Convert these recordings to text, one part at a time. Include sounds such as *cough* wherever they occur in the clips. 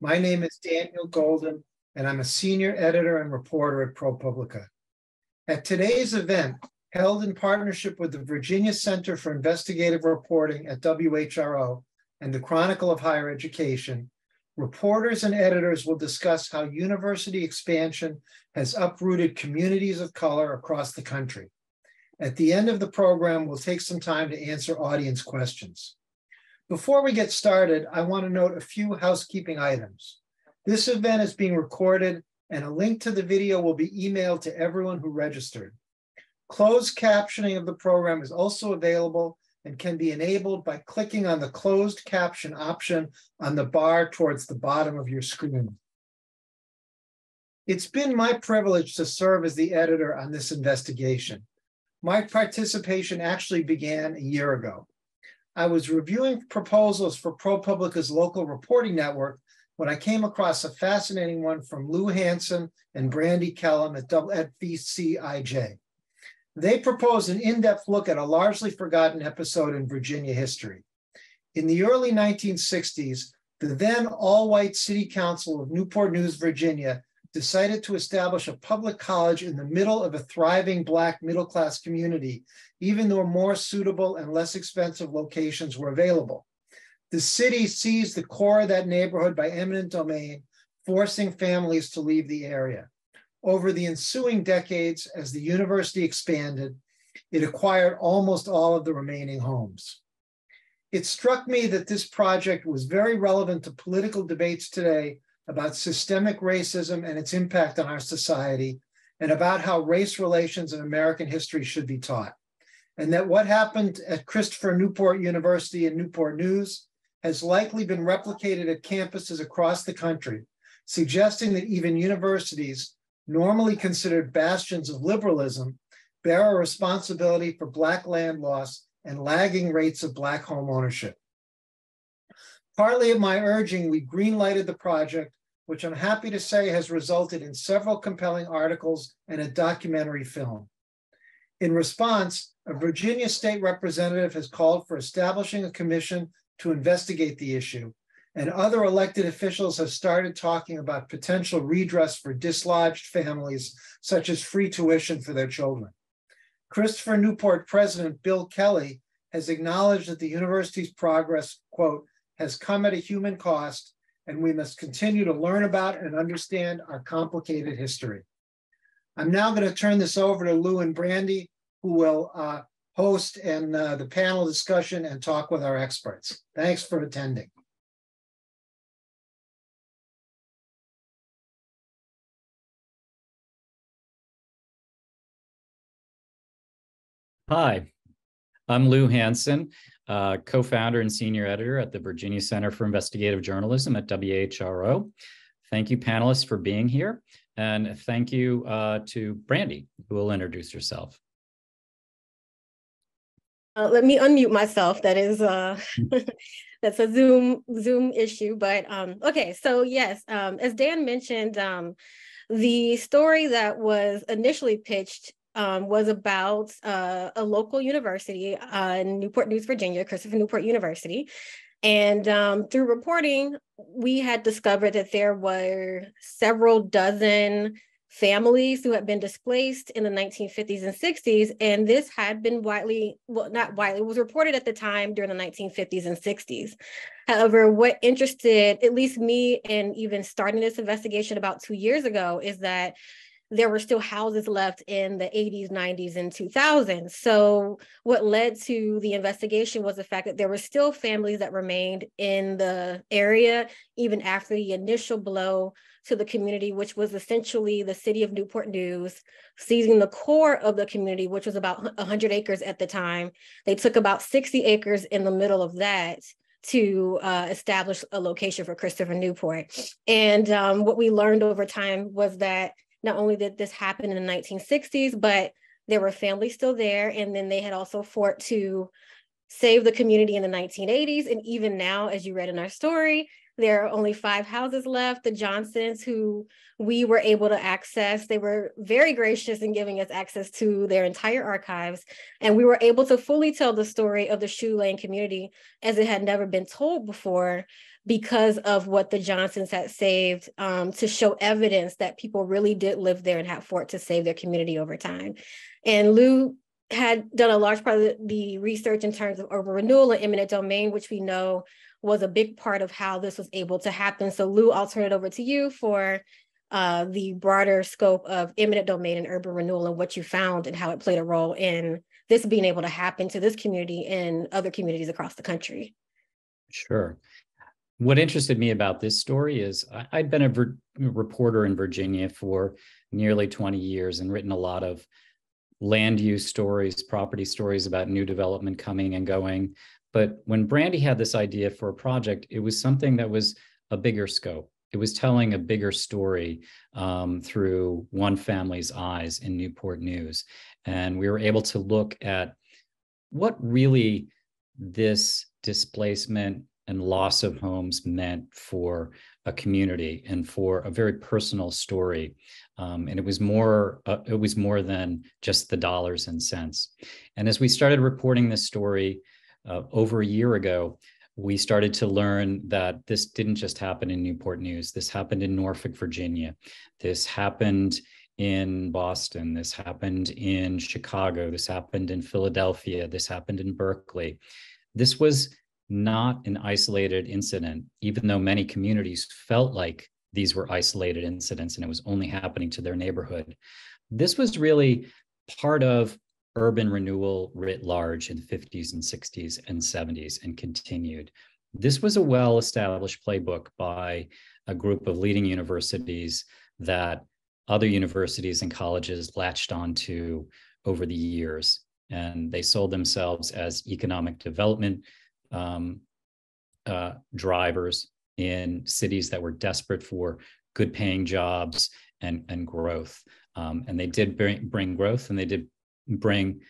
My name is Daniel Golden, and I'm a senior editor and reporter at ProPublica. At today's event, held in partnership with the Virginia Center for Investigative Reporting at WHRO and the Chronicle of Higher Education, reporters and editors will discuss how university expansion has uprooted communities of color across the country. At the end of the program, we'll take some time to answer audience questions. Before we get started, I want to note a few housekeeping items. This event is being recorded and a link to the video will be emailed to everyone who registered. Closed captioning of the program is also available and can be enabled by clicking on the closed caption option on the bar towards the bottom of your screen. It's been my privilege to serve as the editor on this investigation. My participation actually began a year ago. I was reviewing proposals for ProPublica's local reporting network when I came across a fascinating one from Lou Hansen and Brandi Kellam at, VCIJ. They proposed an in-depth look at a largely forgotten episode in Virginia history. In the early 1960s, the then all-white City Council of Newport News, Virginia decided to establish a public college in the middle of a thriving Black middle class community, even though more suitable and less expensive locations were available. The city seized the core of that neighborhood by eminent domain, forcing families to leave the area. Over the ensuing decades, as the university expanded, it acquired almost all of the remaining homes. It struck me that this project was very relevant to political debates today about systemic racism and its impact on our society, and about how race relations in American history should be taught. And that what happened at Christopher Newport University and Newport News has likely been replicated at campuses across the country, suggesting that even universities, normally considered bastions of liberalism, bear a responsibility for Black land loss and lagging rates of Black home ownership. Partly at my urging, we greenlighted the project which I'm happy to say has resulted in several compelling articles and a documentary film. In response, a Virginia state representative has called for establishing a commission to investigate the issue, and other elected officials have started talking about potential redress for dislodged families, such as free tuition for their children. Christopher Newport President Bill Kelly has acknowledged that the university's progress, quote, has come at a human cost and we must continue to learn about and understand our complicated history. I'm now going to turn this over to Lou and Brandi, who will uh, host and uh, the panel discussion and talk with our experts. Thanks for attending. Hi, I'm Lou Hansen uh, co-founder and senior editor at the Virginia Center for Investigative Journalism at WHRO. Thank you, panelists, for being here. And thank you uh, to Brandi, who will introduce herself. Uh, let me unmute myself. That is uh, *laughs* that's a Zoom Zoom issue. But um, okay, so yes, um, as Dan mentioned, um, the story that was initially pitched um, was about uh, a local university uh, in Newport News, Virginia, Christopher Newport University. And um, through reporting, we had discovered that there were several dozen families who had been displaced in the 1950s and 60s. And this had been widely, well, not widely, was reported at the time during the 1950s and 60s. However, what interested at least me in even starting this investigation about two years ago is that there were still houses left in the 80s, 90s, and 2000s. So, what led to the investigation was the fact that there were still families that remained in the area even after the initial blow to the community, which was essentially the city of Newport News seizing the core of the community, which was about 100 acres at the time. They took about 60 acres in the middle of that to uh, establish a location for Christopher Newport. And um, what we learned over time was that not only did this happen in the 1960s, but there were families still there. And then they had also fought to save the community in the 1980s. And even now, as you read in our story, there are only five houses left. The Johnsons, who we were able to access, they were very gracious in giving us access to their entire archives. And we were able to fully tell the story of the Shoe Lane community as it had never been told before because of what the Johnsons had saved um, to show evidence that people really did live there and had fought to save their community over time. And Lou had done a large part of the research in terms of urban renewal and eminent domain, which we know was a big part of how this was able to happen. So Lou, I'll turn it over to you for uh, the broader scope of eminent domain and urban renewal and what you found and how it played a role in this being able to happen to this community and other communities across the country. Sure. What interested me about this story is I, had been a ver- reporter in Virginia for nearly 20 years and written a lot of land use stories, property stories about new development coming and going. But when Brandi had this idea for a project, it was something that was a bigger scope. It was telling a bigger story um, through one family's eyes in Newport News. And we were able to look at what really this displacement and loss of homes meant for a community and for a very personal story. Um, and it was more uh, it was more than just the dollars and cents. And as we started reporting this story uh, over a year ago, we started to learn that this didn't just happen in Newport News. This happened in Norfolk, Virginia. This happened in Boston. This happened in Chicago. This happened in Philadelphia. This happened in Berkeley. This was not an isolated incident, even though many communities felt like these were isolated incidents and it was only happening to their neighborhood. This was really part of urban renewal writ large in the 50s and 60s and 70s and continued. This was a well established playbook by a group of leading universities that other universities and colleges latched onto over the years. And they sold themselves as economic development um, uh, drivers in cities that were desperate for good paying jobs and, and growth. Um, and they did bring, bring growth and they did bring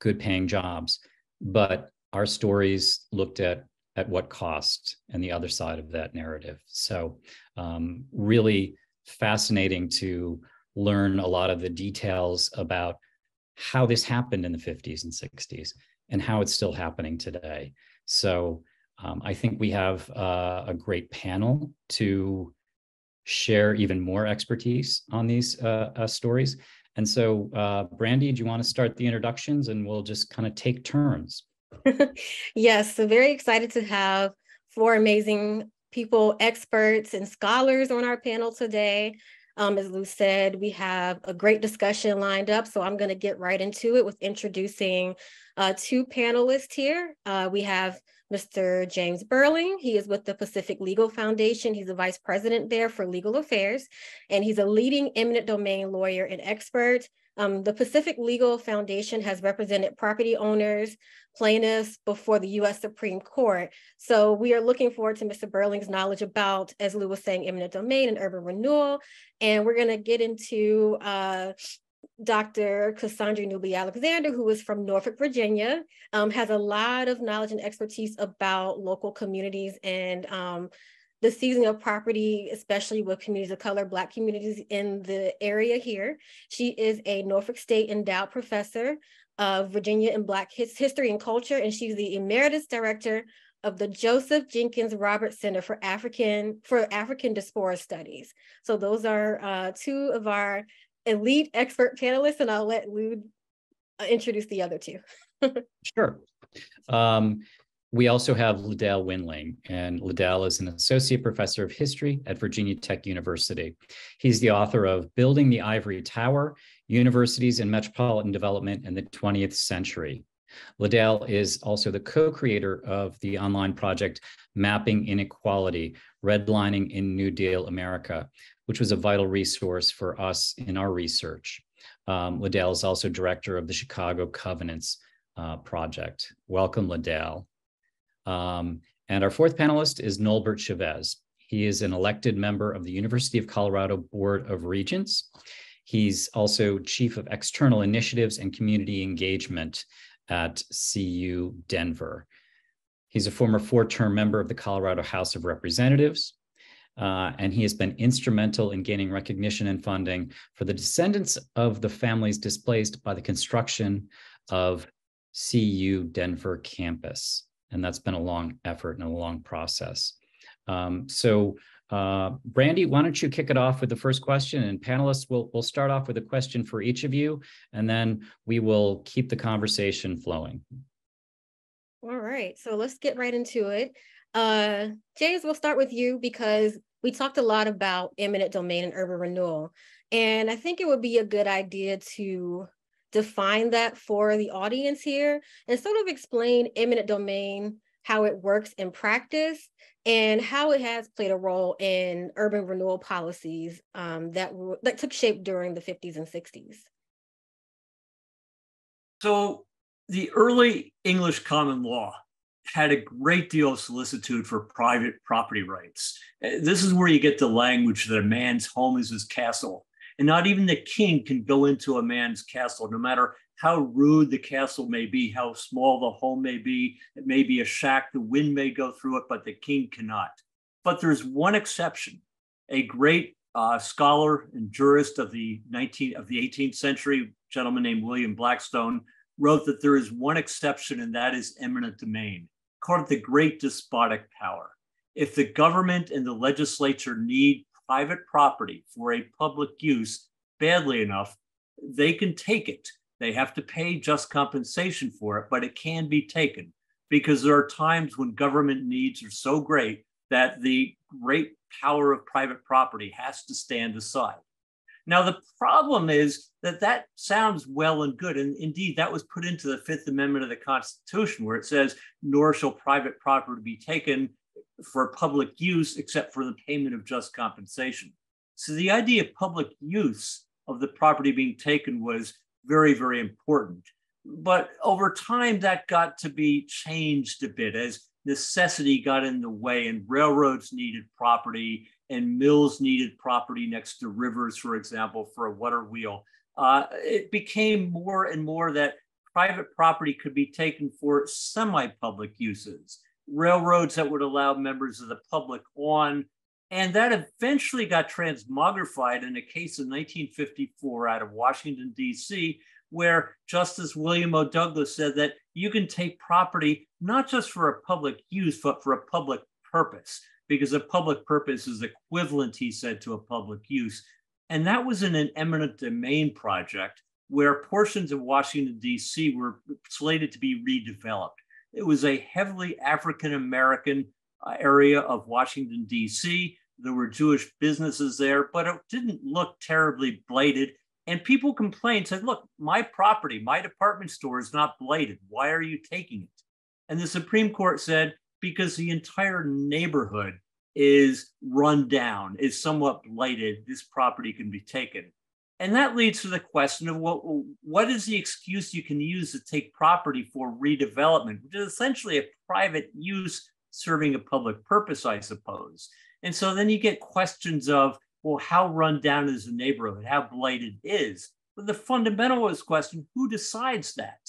good paying jobs. But our stories looked at at what cost and the other side of that narrative. So um, really fascinating to learn a lot of the details about how this happened in the 50s and 60s and how it's still happening today. So um, I think we have uh, a great panel to share even more expertise on these uh, uh, stories. And so, uh, Brandi, do you want to start the introductions and we'll just kind of take turns? *laughs* yes, so very excited to have four amazing people, experts, and scholars on our panel today. Um, as Lou said, we have a great discussion lined up, so I'm going to get right into it with introducing uh, two panelists here. Uh, we have Mr. James Burling. He is with the Pacific Legal Foundation. He's a vice president there for legal affairs, and he's a leading eminent domain lawyer and expert. Um, the Pacific Legal Foundation has represented property owners, plaintiffs before the US Supreme Court. So we are looking forward to Mr. Burling's knowledge about, as Lou was saying, eminent domain and urban renewal. And we're gonna get into uh, Dr. Cassandra Newby-Alexander, who is from Norfolk, Virginia, um, has a lot of knowledge and expertise about local communities and um, the seizing of property, especially with communities of color, Black communities in the area here. She is a Norfolk State endowed professor of Virginia and Black history and culture, and she's the emeritus director of the Joseph Jenkins Roberts Center for African for African Diaspora Studies. So those are uh, two of our elite expert panelists, and I'll let Lou uh, introduce the other two. *laughs* sure. Um, we also have LaDale Winling, and LaDale is an associate professor of history at Virginia Tech University. He's the author of Building the Ivory Tower Universities and Metropolitan Development in the 20th Century. LaDale is also the co creator of the online project Mapping Inequality Redlining in New Deal America, which was a vital resource for us in our research. Um, LaDale is also director of the Chicago Covenants uh, Project. Welcome, LaDale. Um, and our fourth panelist is Nolbert Chavez. He is an elected member of the University of Colorado Board of Regents. He's also Chief of External Initiatives and Community Engagement at CU Denver. He's a former four term member of the Colorado House of Representatives, uh, and he has been instrumental in gaining recognition and funding for the descendants of the families displaced by the construction of CU Denver campus. And that's been a long effort and a long process. Um, so uh, Brandi, why don't you kick it off with the first question and panelists, we'll, we'll start off with a question for each of you, and then we will keep the conversation flowing. All right, so let's get right into it. Uh, James, we'll start with you because we talked a lot about eminent domain and urban renewal. And I think it would be a good idea to define that for the audience here and sort of explain eminent domain, how it works in practice, and how it has played a role in urban renewal policies um, that, that took shape during the 50s and 60s. So the early English common law had a great deal of solicitude for private property rights. This is where you get the language that a man's home is his castle. And not even the king can go into a man's castle, no matter how rude the castle may be, how small the home may be. It may be a shack, the wind may go through it, but the king cannot. But there's one exception. A great uh, scholar and jurist of the 19 of the 18th century, gentleman named William Blackstone, wrote that there is one exception, and that is eminent domain, called the great despotic power. If the government and the legislature need private property for a public use badly enough, they can take it. They have to pay just compensation for it, but it can be taken because there are times when government needs are so great that the great power of private property has to stand aside. Now, the problem is that that sounds well and good. And indeed, that was put into the Fifth Amendment of the Constitution, where it says, nor shall private property be taken for public use except for the payment of just compensation. So the idea of public use of the property being taken was very, very important. But over time, that got to be changed a bit as necessity got in the way and railroads needed property and mills needed property next to rivers, for example, for a water wheel. Uh, it became more and more that private property could be taken for semi-public uses railroads that would allow members of the public on. And that eventually got transmogrified in a case in 1954 out of Washington, D.C., where Justice William O. Douglas said that you can take property not just for a public use, but for a public purpose, because a public purpose is equivalent, he said, to a public use. And that was in an eminent domain project where portions of Washington, D.C. were slated to be redeveloped. It was a heavily African American uh, area of Washington, D.C. There were Jewish businesses there, but it didn't look terribly blighted. And people complained, said, Look, my property, my department store is not blighted. Why are you taking it? And the Supreme Court said, Because the entire neighborhood is run down, is somewhat blighted, this property can be taken. And that leads to the question of what, what is the excuse you can use to take property for redevelopment, which is essentially a private use serving a public purpose, I suppose. And so then you get questions of, well, how run down is the neighborhood? How blighted is? But the fundamentalist question, who decides that?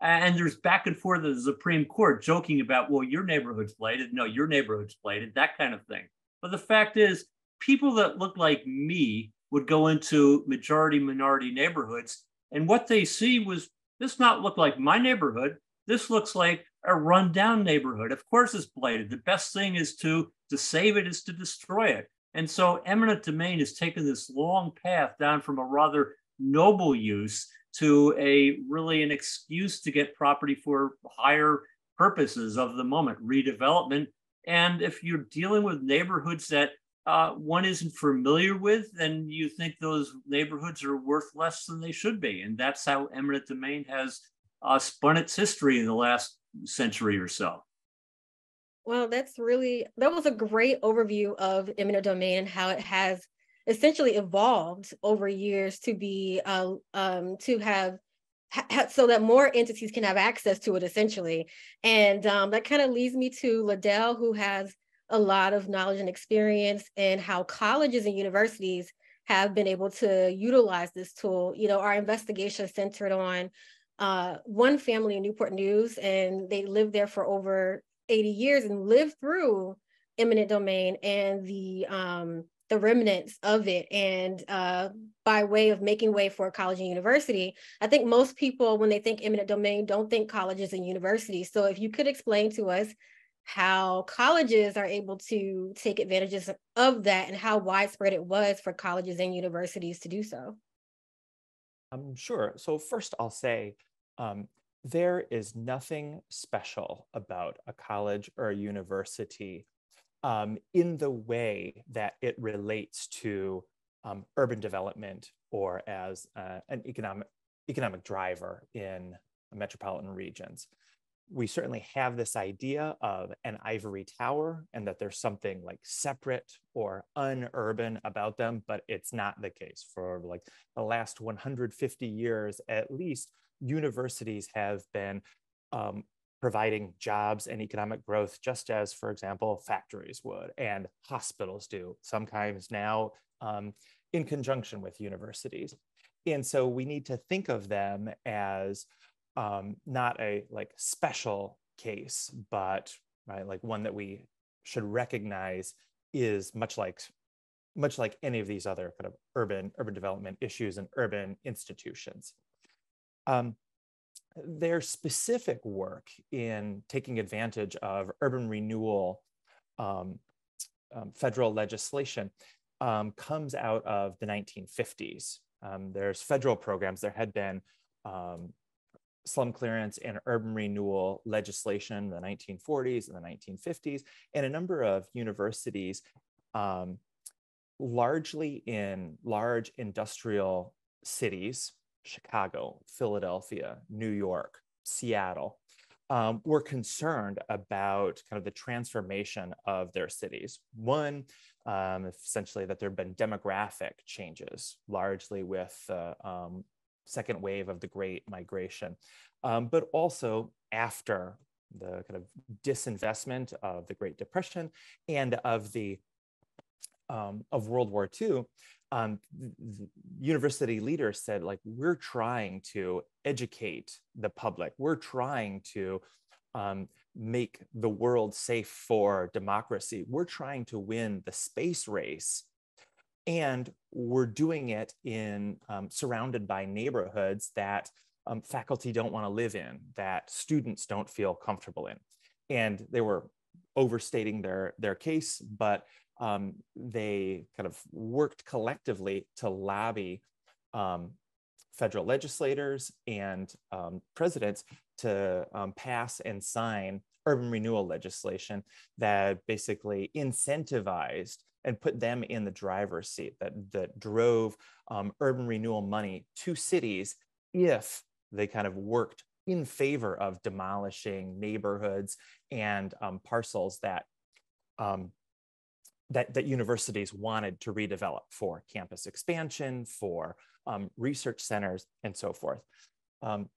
And there's back and forth of the Supreme Court joking about, well, your neighborhood's blighted. No, your neighborhood's blighted, that kind of thing. But the fact is, people that look like me would go into majority minority neighborhoods. And what they see was this not look like my neighborhood. This looks like a rundown neighborhood. Of course, it's blighted. The best thing is to, to save it is to destroy it. And so eminent domain has taken this long path down from a rather noble use to a really an excuse to get property for higher purposes of the moment, redevelopment. And if you're dealing with neighborhoods that uh, one isn't familiar with, then you think those neighborhoods are worth less than they should be. And that's how eminent domain has uh, spun its history in the last century or so. Well, that's really, that was a great overview of eminent domain and how it has essentially evolved over years to be, uh, um, to have so that more entities can have access to it essentially. And um, that kind of leads me to LaDale, who has a lot of knowledge and experience and how colleges and universities have been able to utilize this tool. You know, our investigation centered on uh, one family in Newport News, and they lived there for over 80 years and lived through eminent domain and the um, the remnants of it. And uh, by way of making way for a college and university, I think most people, when they think eminent domain, don't think colleges and universities. So if you could explain to us how colleges are able to take advantages of that and how widespread it was for colleges and universities to do so. Um, sure. So first I'll say um, there is nothing special about a college or a university um, in the way that it relates to um, urban development or as uh, an economic economic driver in metropolitan regions. We certainly have this idea of an ivory tower and that there's something like separate or unurban about them, but it's not the case. For like the last 150 years at least, universities have been um, providing jobs and economic growth, just as, for example, factories would and hospitals do, sometimes now um, in conjunction with universities. And so we need to think of them as um, not a like special case, but right, like one that we should recognize is much like much like any of these other kind of urban urban development issues and urban institutions. Um, their specific work in taking advantage of urban renewal um, um, federal legislation um, comes out of the 1950s. Um, there's federal programs. There had been um, slum clearance and urban renewal legislation in the 1940s and the 1950s, and a number of universities, um, largely in large industrial cities, Chicago, Philadelphia, New York, Seattle, um, were concerned about kind of the transformation of their cities. One, um, essentially that there have been demographic changes, largely with the um, second wave of the Great Migration, um, but also after the kind of disinvestment of the Great Depression and of the um, of World War II, um, university leaders said, like, we're trying to educate the public. We're trying to um, make the world safe for democracy. We're trying to win the space race. And we're doing it in um, surrounded by neighborhoods that um, faculty don't want to live in, that students don't feel comfortable in. And they were overstating their, their case, but um, they kind of worked collectively to lobby um, federal legislators and um, presidents to um, pass and sign urban renewal legislation that basically incentivized and put them in the driver's seat that, that drove um, urban renewal money to cities if they kind of worked in favor of demolishing neighborhoods and um, parcels that um, that, that universities wanted to redevelop for campus expansion, for um, research centers, and so forth. Um,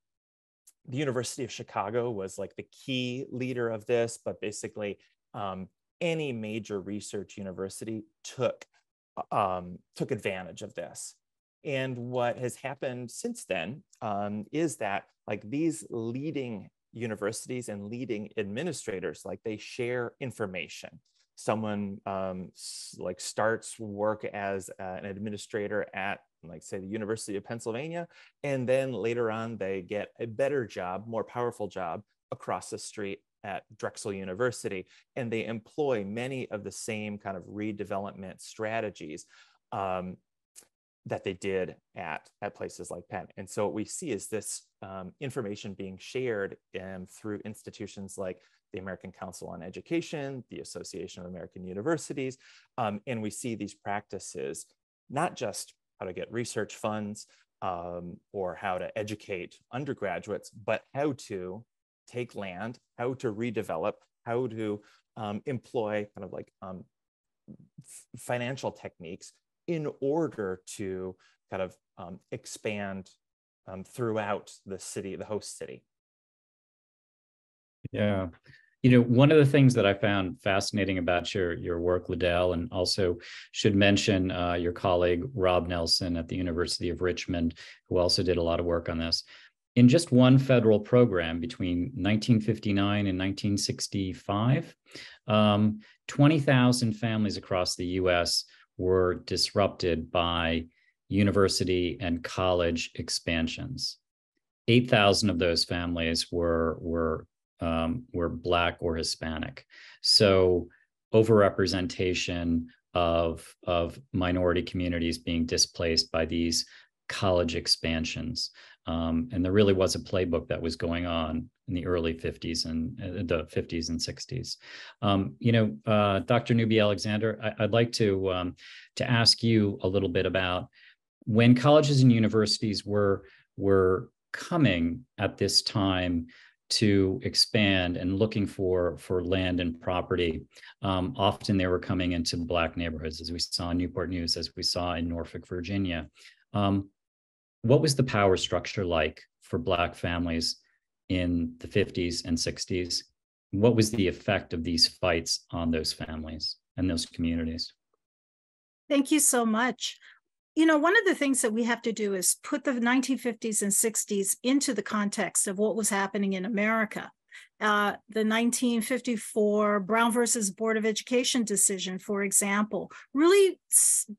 the University of Chicago was like the key leader of this, but basically um, any major research university took um, took advantage of this. And what has happened since then um, is that like these leading universities and leading administrators, like they share information someone um, like starts work as uh, an administrator at like say the University of Pennsylvania, and then later on they get a better job, more powerful job across the street at Drexel University, and they employ many of the same kind of redevelopment strategies um, that they did at, at places like Penn. And so what we see is this um, information being shared um, through institutions like the American Council on Education, the Association of American Universities, um, and we see these practices, not just how to get research funds um, or how to educate undergraduates, but how to take land, how to redevelop, how to um, employ kind of like um, financial techniques in order to kind of um, expand um, throughout the city, the host city. Yeah. You know, one of the things that I found fascinating about your your work, LaDale, and also should mention uh, your colleague Rob Nelson at the University of Richmond, who also did a lot of work on this. In just one federal program between 1959 and 1965, um, 20,000 families across the U.S. were disrupted by university and college expansions. 8,000 of those families were, were um, were Black or Hispanic. So overrepresentation of, of minority communities being displaced by these college expansions. Um, and there really was a playbook that was going on in the early 50s and uh, the 50s and 60s. Um, you know, uh, Dr. Newby-Alexander, I, would like to um, to ask you a little bit about when colleges and universities were were coming at this time to expand and looking for for land and property. Um, often they were coming into black neighborhoods, as we saw in Newport News, as we saw in Norfolk, Virginia. Um, what was the power structure like for Black families in the 50s and 60s? What was the effect of these fights on those families and those communities? Thank you so much. You know, one of the things that we have to do is put the 1950s and 60s into the context of what was happening in America. Uh, the 1954 Brown versus Board of Education decision, for example, really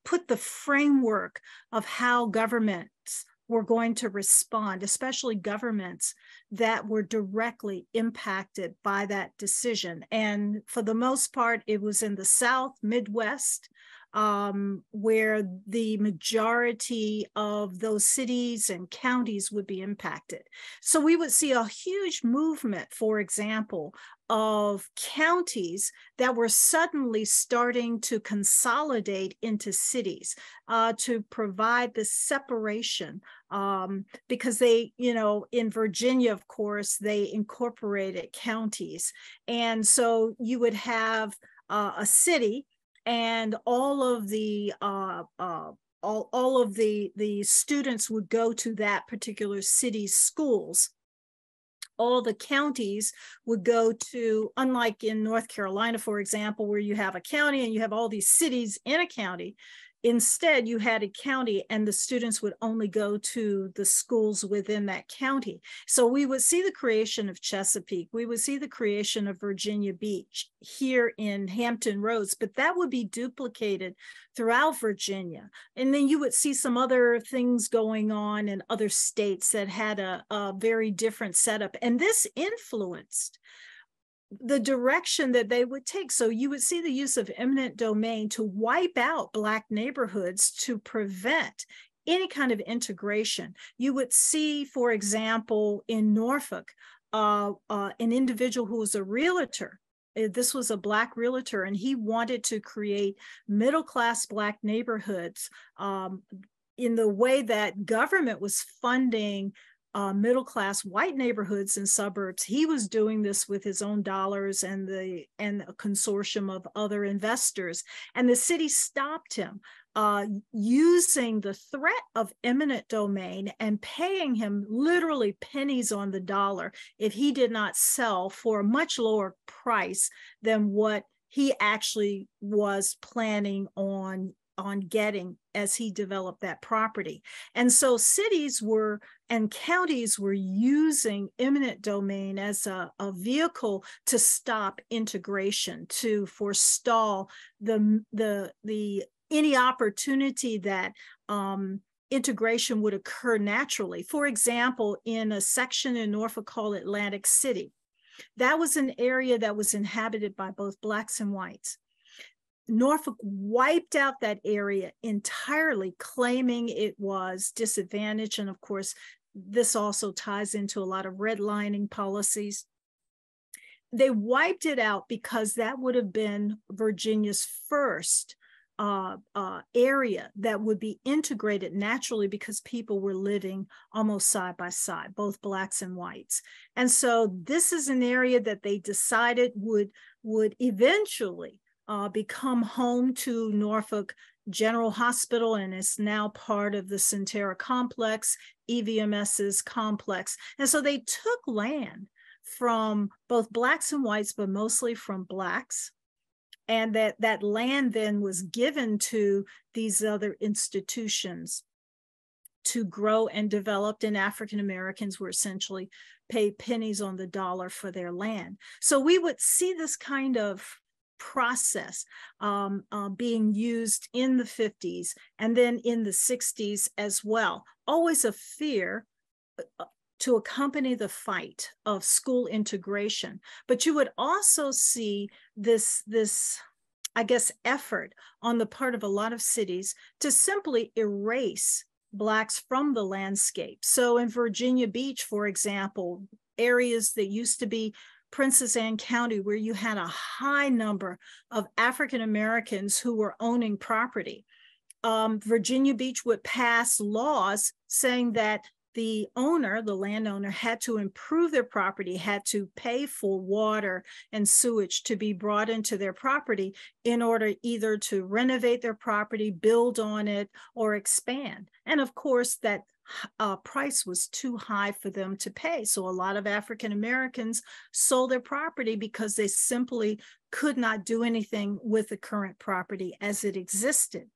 put the framework of how governments were going to respond, especially governments that were directly impacted by that decision. And for the most part, it was in the South, Midwest, um, where the majority of those cities and counties would be impacted. So we would see a huge movement, for example, of counties that were suddenly starting to consolidate into cities uh, to provide the separation um, because they, you know, in Virginia, of course, they incorporated counties. And so you would have uh, a city and all of the uh, uh, all, all of the the students would go to that particular city's schools. All the counties would go to unlike in north carolina for example where you have a county and you have all these cities in a county Instead, you had a county and the students would only go to the schools within that county. So we would see the creation of Chesapeake. We would see the creation of Virginia Beach here in Hampton Roads, but that would be duplicated throughout Virginia. And then you would see some other things going on in other states that had a, a very different setup. And this influenced the direction that they would take. So you would see the use of eminent domain to wipe out Black neighborhoods to prevent any kind of integration. You would see, for example, in Norfolk, uh, uh, an individual who was a realtor. Uh, this was a Black realtor, and he wanted to create middle class Black neighborhoods um, in the way that government was funding uh, middle class white neighborhoods and suburbs. He was doing this with his own dollars and the and a consortium of other investors. And the city stopped him uh, using the threat of eminent domain and paying him literally pennies on the dollar if he did not sell for a much lower price than what he actually was planning on on getting as he developed that property. And so cities were and counties were using eminent domain as a, a vehicle to stop integration, to forestall the the the any opportunity that um, integration would occur naturally. For example, in a section in Norfolk called Atlantic City, that was an area that was inhabited by both blacks and whites. Norfolk wiped out that area entirely, claiming it was disadvantaged. And of course, this also ties into a lot of redlining policies. They wiped it out because that would have been Virginia's first uh, uh, area that would be integrated naturally because people were living almost side by side, both blacks and whites. And so this is an area that they decided would would eventually uh, become home to Norfolk General Hospital and is now part of the Sentara complex, EVMS's complex. And so they took land from both blacks and whites, but mostly from blacks. And that, that land then was given to these other institutions to grow and develop, and African Americans were essentially paid pennies on the dollar for their land. So we would see this kind of process um, uh, being used in the 50s and then in the 60s as well. Always a fear uh, to to accompany the fight of school integration. But you would also see this, this I guess, effort on the part of a lot of cities to simply erase Blacks from the landscape. So in Virginia Beach, for example, areas that used to be Princess Anne County, where you had a high number of African Americans who were owning property. Um, Virginia Beach would pass laws saying that the owner, the landowner, had to improve their property, had to pay for water and sewage to be brought into their property in order either to renovate their property, build on it, or expand. And of course, that uh, price was too high for them to pay. So a lot of African Americans sold their property because they simply could not do anything with the current property as it existed.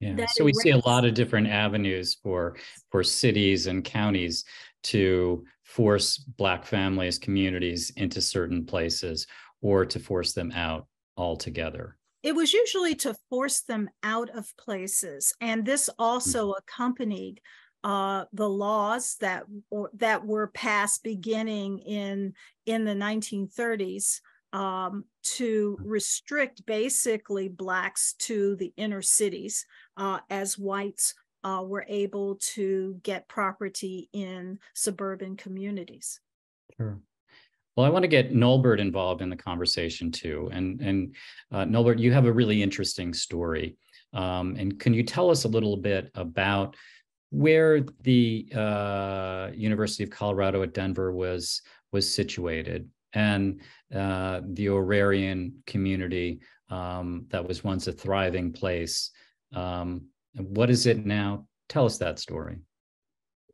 Yeah, so we see a lot of different avenues for for cities and counties to force Black families, communities into certain places or to force them out altogether. It was usually to force them out of places. And this also mm-hmm. accompanied uh, the laws that or, that were passed beginning in in the 1930s um, to restrict basically blacks to the inner cities uh, as whites uh, were able to get property in suburban communities. Sure. Well, I want to get Nolbert involved in the conversation too. And, and uh, Nolbert, you have a really interesting story. Um, and can you tell us a little bit about where the uh, University of Colorado at Denver was was situated and uh, the Aurarian community um, that was once a thriving place. Um, what is it now? Tell us that story.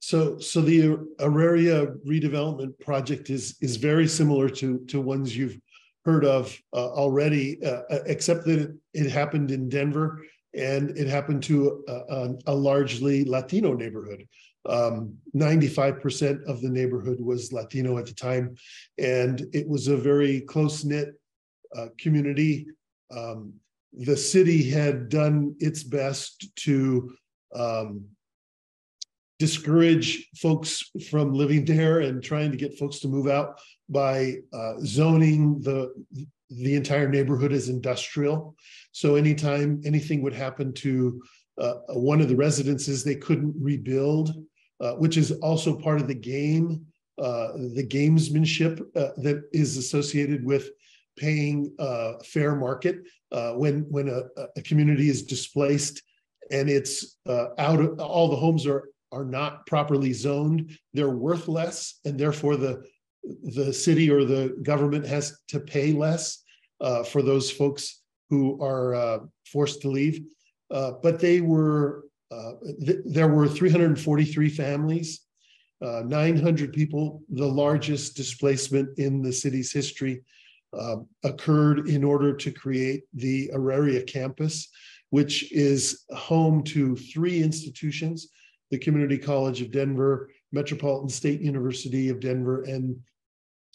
So, so the Auraria redevelopment project is is very similar to to ones you've heard of uh, already, uh, except that it, it, happened in Denver and it happened to a, a, a largely Latino neighborhood. Um, 95% of the neighborhood was Latino at the time, and it was a very close knit uh, community. Um, the city had done its best to um, discourage folks from living there and trying to get folks to move out by uh, zoning the the entire neighborhood is industrial. So anytime anything would happen to uh, one of the residences, they couldn't rebuild uh, which is also part of the game, uh, the gamesmanship uh, that is associated with paying uh, fair market uh, when when a, a, community is displaced and it's out of all the homes are are not properly zoned, they're worth less, and therefore the the city or the government has to pay less for those folks who are forced to leave. but they were uh, th- there were 343 families, uh, 900 people. The largest displacement in the city's history uh, occurred in order to create the Auraria campus, which is home to three institutions the Community College of Denver, Metropolitan State University of Denver, and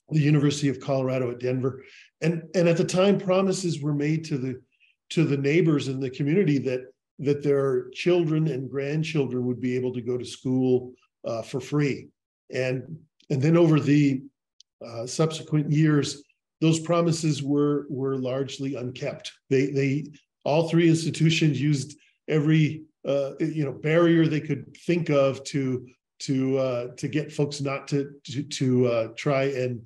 the University of Colorado at Denver. And, and at the time, promises were made to the to the neighbors in the community that that their children and grandchildren would be able to go to school uh, for free. And, and then over the uh, subsequent years, those promises were, were largely unkept. They, they, all three institutions used every uh, you know barrier they could think of to to uh, to get folks not to to, to uh, try and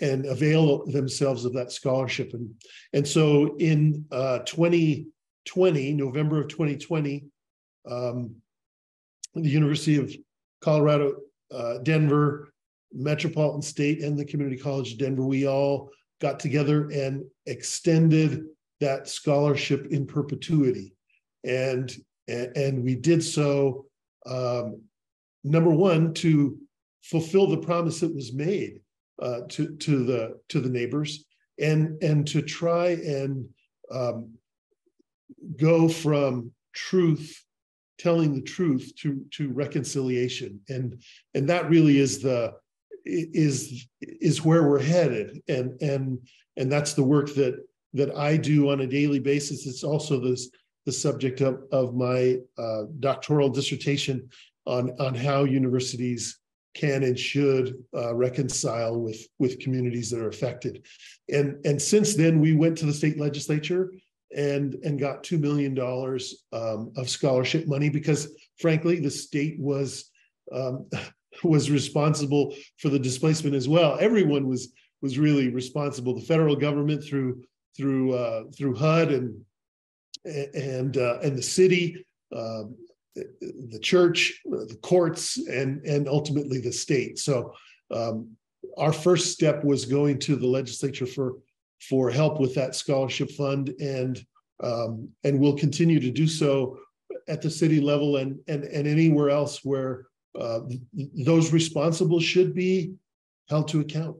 and avail themselves of that scholarship and and so in uh, 20 20, November of 2020, um, the University of Colorado, uh, Denver, Metropolitan State, and the Community College of Denver, we all got together and extended that scholarship in perpetuity. And, and we did so, um, number one, to fulfill the promise that was made uh, to, to, the, to the neighbors and, and to try and um, go from truth telling the truth to to reconciliation. And and that really is the is is where we're headed. And and and that's the work that that I do on a daily basis. It's also this the subject of of my uh, doctoral dissertation on on how universities can and should uh, reconcile with with communities that are affected. And and since then, we went to the state legislature and and got two million dollars um, of scholarship money because, frankly, the state was um, *laughs* was responsible for the displacement as well. Everyone was was really responsible. The federal government through through uh, through HUD and and uh, and the city, uh, the church, the courts, and and ultimately the state. So um, our first step was going to the legislature for for help with that scholarship fund, and um, and we'll continue to do so at the city level and and and anywhere else where uh, those responsible should be held to account.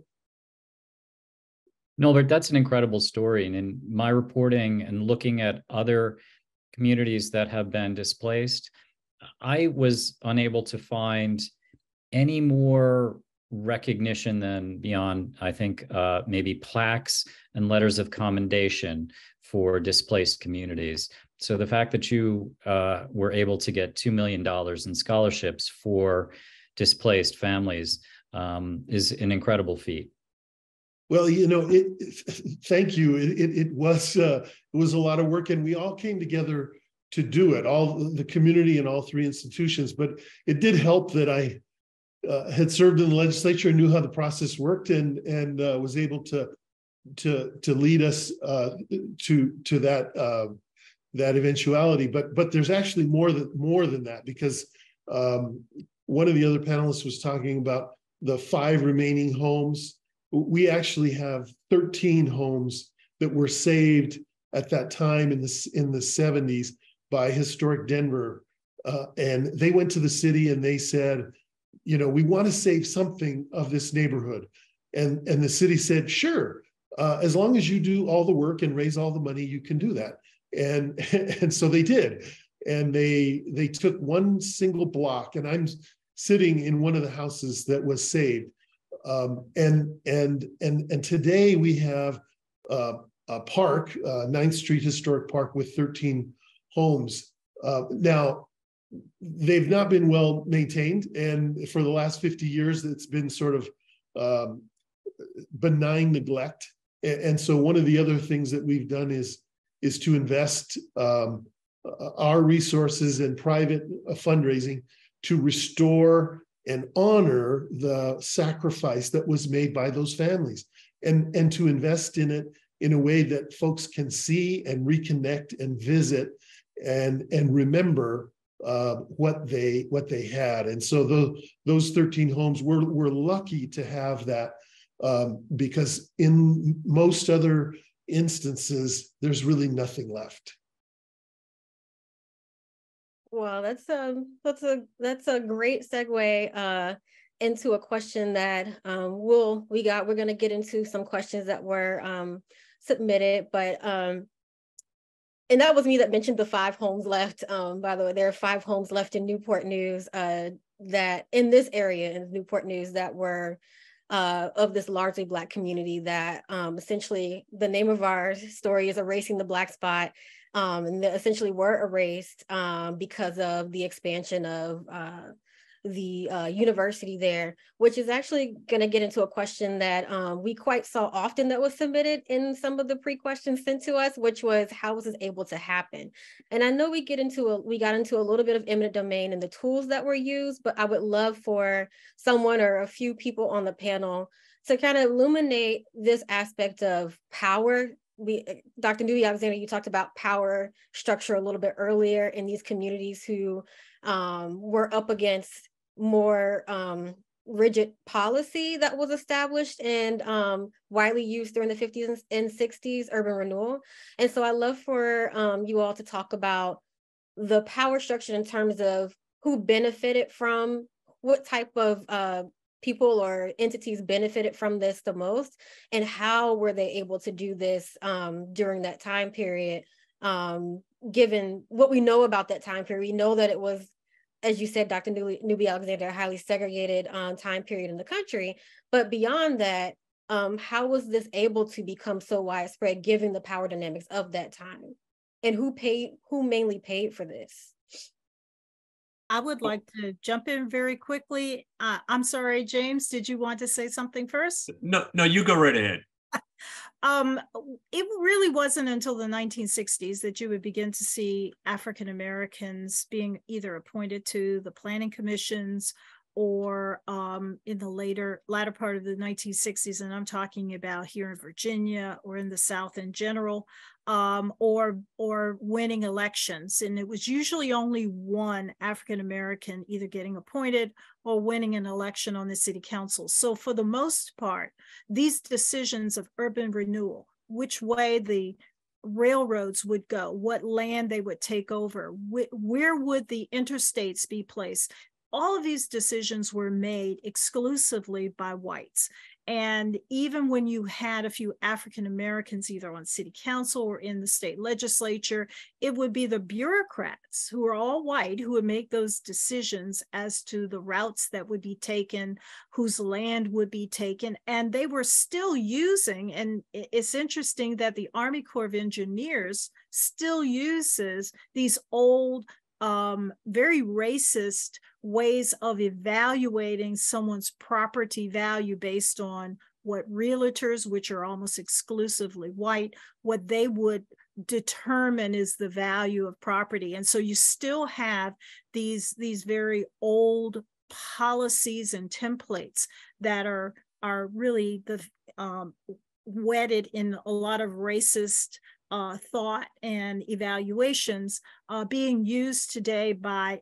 Nolbert, that's an incredible story. And in my reporting and looking at other communities that have been displaced, I was unable to find any more recognition than beyond, I think, uh, maybe plaques and letters of commendation for displaced communities. So the fact that you uh, were able to get $2 million in scholarships for displaced families um, is an incredible feat. Well, you know, it, thank you. It, it, it was uh, it was a lot of work, and we all came together to do it. All the community and all three institutions. But it did help that I uh, had served in the legislature, and knew how the process worked, and and uh, was able to to to lead us uh, to to that uh, that eventuality. But but there's actually more than more than that because um, one of the other panelists was talking about the five remaining homes we actually have 13 homes that were saved at that time in the in the 70s by historic Denver, uh, and they went to the city and they said, you know, we want to save something of this neighborhood, and and the city said, sure, uh, as long as you do all the work and raise all the money, you can do that, and *laughs* and so they did, and they they took one single block, and I'm sitting in one of the houses that was saved. Um, and and and and today we have uh, a park, uh, Ninth Street Historic Park, with 13 homes. Uh, now, they've not been well maintained, and for the last 50 years, it's been sort of um, benign neglect. And, and, so, one of the other things that we've done is is to invest um, our resources and private fundraising to restore and honor the sacrifice that was made by those families and, and to invest in it in a way that folks can see and reconnect and visit and, and remember uh, what they what they had. And so the, those 13 homes, we're, we're lucky to have that um, because in most other instances, there's really nothing left. Well, that's um that's a that's a great segue uh into a question that um we'll we got we're gonna get into some questions that were um submitted, but um and that was me that mentioned the five homes left. Um, by the way, there are five homes left in Newport News uh that in this area in Newport News that were uh, of this largely Black community that um, essentially the name of our story is Erasing the Black Spot um, and essentially were erased um, because of the expansion of uh, the uh, university there, which is actually going to get into a question that um, we quite saw often that was submitted in some of the pre-questions sent to us, which was how was this able to happen? And I know we get into a, we got into a little bit of eminent domain and the tools that were used, but I would love for someone or a few people on the panel to kind of illuminate this aspect of power we eh, Dr. Newby Alexander, you talked about power structure a little bit earlier in these communities who um, were up against more um, rigid policy that was established and um, widely used during the 50s and 60s urban renewal. And so I love for um, you all to talk about the power structure in terms of who benefited from what type of uh, people or entities benefited from this the most and how were they able to do this um, during that time period um, given what we know about that time period we know that it was as you said dr newby alexander a highly segregated um, time period in the country but beyond that um, how was this able to become so widespread given the power dynamics of that time and who paid who mainly paid for this I would like to jump in very quickly. Uh, I'm sorry, James, did you want to say something first? No, no, you go right ahead. *laughs* Um, it really wasn't until the 1960s that you would begin to see African Americans being either appointed to the planning commissions or um, in the later latter part of the 1960s, and I'm talking about here in Virginia or in the South in general, um, or or winning elections. And it was usually only one African American either getting appointed or winning an election on the city council. So for the most part, these decisions of urban renewal, which way the railroads would go, what land they would take over, wh- where would the interstates be placed, all of these decisions were made exclusively by whites. And even when you had a few African Americans either on city council or in the state legislature, it would be the bureaucrats who are all white who would make those decisions as to the routes that would be taken, whose land would be taken. And they were still using, and it's interesting that the Army Corps of Engineers still uses these old um, very racist ways of evaluating someone's property value based on what realtors, which are almost exclusively white, what they would determine is the value of property. And so you still have these, these very old policies and templates that are, are really the um, wedded in a lot of racist uh, thought and evaluations uh, being used today by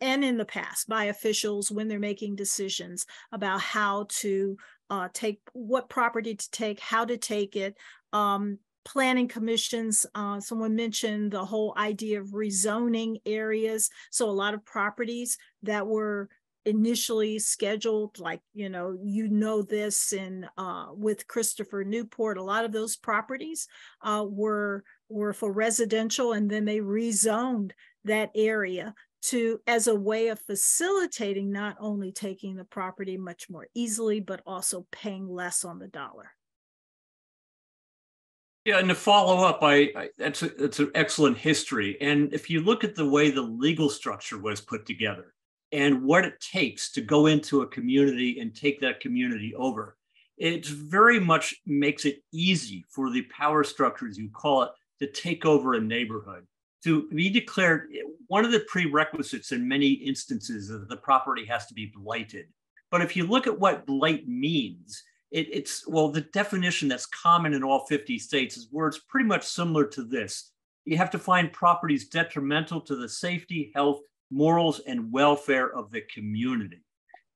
and in the past by officials when they're making decisions about how to uh, take what property to take, how to take it. Um, planning commissions, uh, someone mentioned the whole idea of rezoning areas. So a lot of properties that were initially scheduled like you know you know this in uh, with christopher newport a lot of those properties uh, were were for residential and then they rezoned that area to as a way of facilitating not only taking the property much more easily but also paying less on the dollar yeah, and to follow up, I, I that's a, that's an excellent history. And if you look at the way the legal structure was put together, and what it takes to go into a community and take that community over. It very much makes it easy for the power structures, you call it, to take over a neighborhood. To be declared, eh, one of the prerequisites in many instances is that the property has to be blighted. But if you look at what blight means, it, it's, well, the definition that's common in all 50 states is words pretty much similar to this. You have to find properties detrimental to the safety, health, morals and welfare of the community.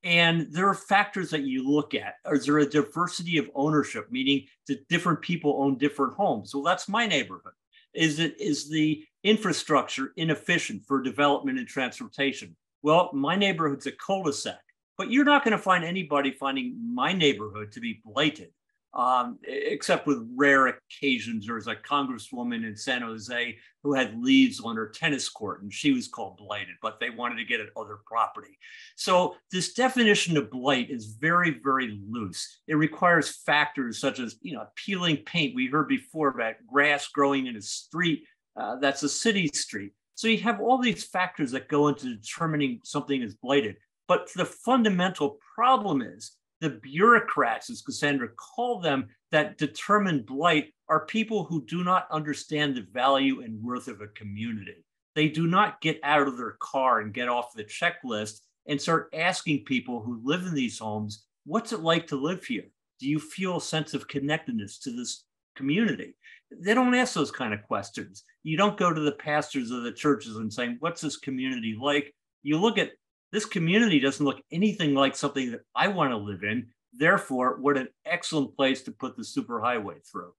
And there are factors that you look at. Is there a diversity of ownership, meaning that different people own different homes? Well, that's my neighborhood. Is it is the infrastructure inefficient for development and transportation? Well, my neighborhood's a cul-de-sac, but you're not going to find anybody finding my neighborhood to be blighted um, except with rare occasions. There was a congresswoman in San Jose who had leaves on her tennis court, and she was called blighted, but they wanted to get at other property. So this definition of blight is very, very loose. It requires factors such as, you know, peeling paint. We heard before about grass growing in a street uh, that's a city street. So you have all these factors that go into determining something is blighted. But the fundamental problem is the bureaucrats, as Cassandra called them, that determine blight are people who do not understand the value and worth of a community. They do not get out of their car and get off the checklist and start asking people who live in these homes, what's it like to live here? Do you feel a sense of connectedness to this community? They don't ask those kind of questions. You don't go to the pastors of the churches and saying, what's this community like? You look at this community doesn't look anything like something that I want to live in. Therefore, what an excellent place to put the superhighway through.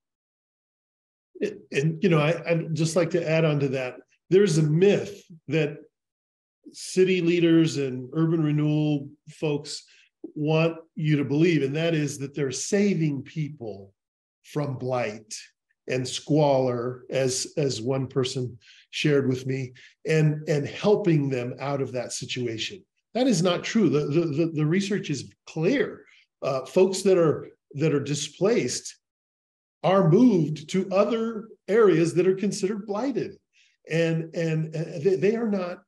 And, you know, I, I'd just like to add on to that. There's a myth that city leaders and urban renewal folks want you to believe, and that is that they're saving people from blight and squalor, as as one person shared with me and and helping them out of that situation. That is not true. The the, the research is clear. Uh, folks that are that are displaced are moved to other areas that are considered blighted and and, they, are not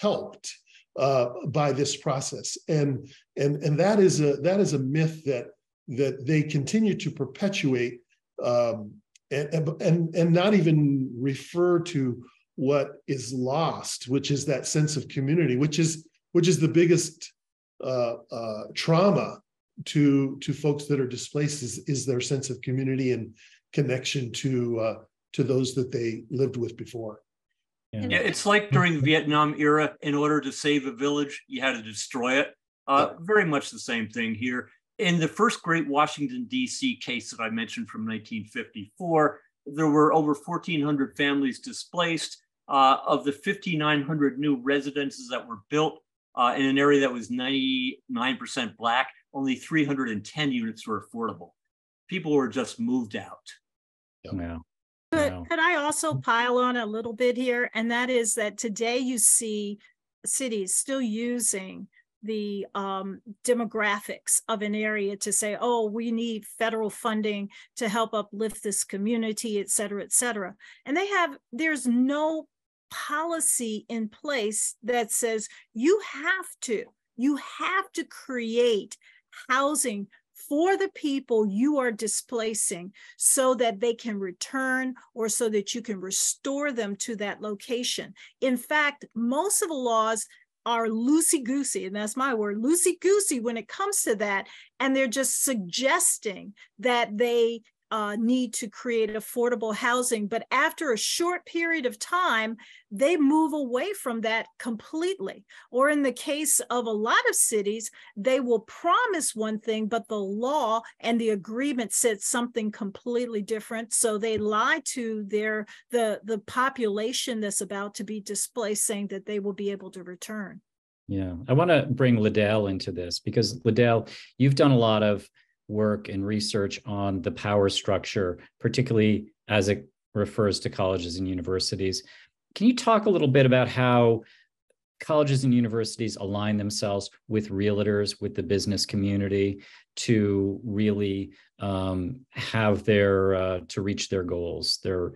helped uh, by this process, and and and that is a that is a myth that that they continue to perpetuate um, and, and and not even refer to what is lost, which is that sense of community, which is which is the biggest uh, uh, trauma to to folks that are displaced is, is their sense of community and connection to uh, to those that they lived with before. Yeah. yeah, it's like during the Vietnam era. In order to save a village, you had to destroy it. Uh, yeah. Very much the same thing here. In the first Great Washington D.C. case that I mentioned from 1954, there were over 1,400 families displaced. Uh, of the 5,900 new residences that were built uh, in an area that was 99% Black, only 310 units were affordable. People were just moved out. Yeah. Could, could I also pile on a little bit here? And that is that today you see cities still using the um, demographics of an area to say, oh, we need federal funding to help uplift this community, et cetera, et cetera. And they have, there's no policy in place that says you have to, you have to create housing for the people you are displacing so that they can return or so that you can restore them to that location. In fact, most of the laws are loosey goosey, and that's my word, loosey goosey when it comes to that. And they're just suggesting that they uh, need to create affordable housing. But after a short period of time, they move away from that completely. Or in the case of a lot of cities, they will promise one thing, but the law and the agreement said something completely different. So they lie to their the the population that's about to be displaced, saying that they will be able to return. Yeah, I want to bring LaDale into this because LaDale, you've done a lot of work and research on the power structure, particularly as it refers to colleges and universities. Can you talk a little bit about how colleges and universities align themselves with realtors, with the business community to really um, have their, uh, to reach their goals, their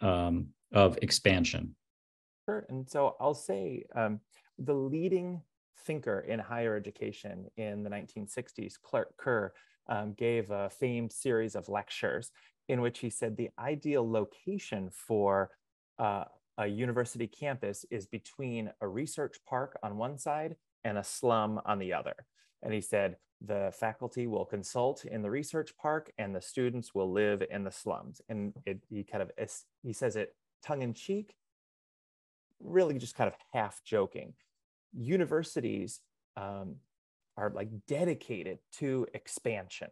um, of expansion? Sure. And so I'll say um, the leading thinker in higher education in the 1960s, Clark Kerr, um, gave a famed series of lectures in which he said the ideal location for uh, a university campus is between a research park on one side and a slum on the other. And he said the faculty will consult in the research park and the students will live in the slums. And it, he kind of, he says it tongue in cheek, really just kind of half joking. Universities um, are like dedicated to expansion,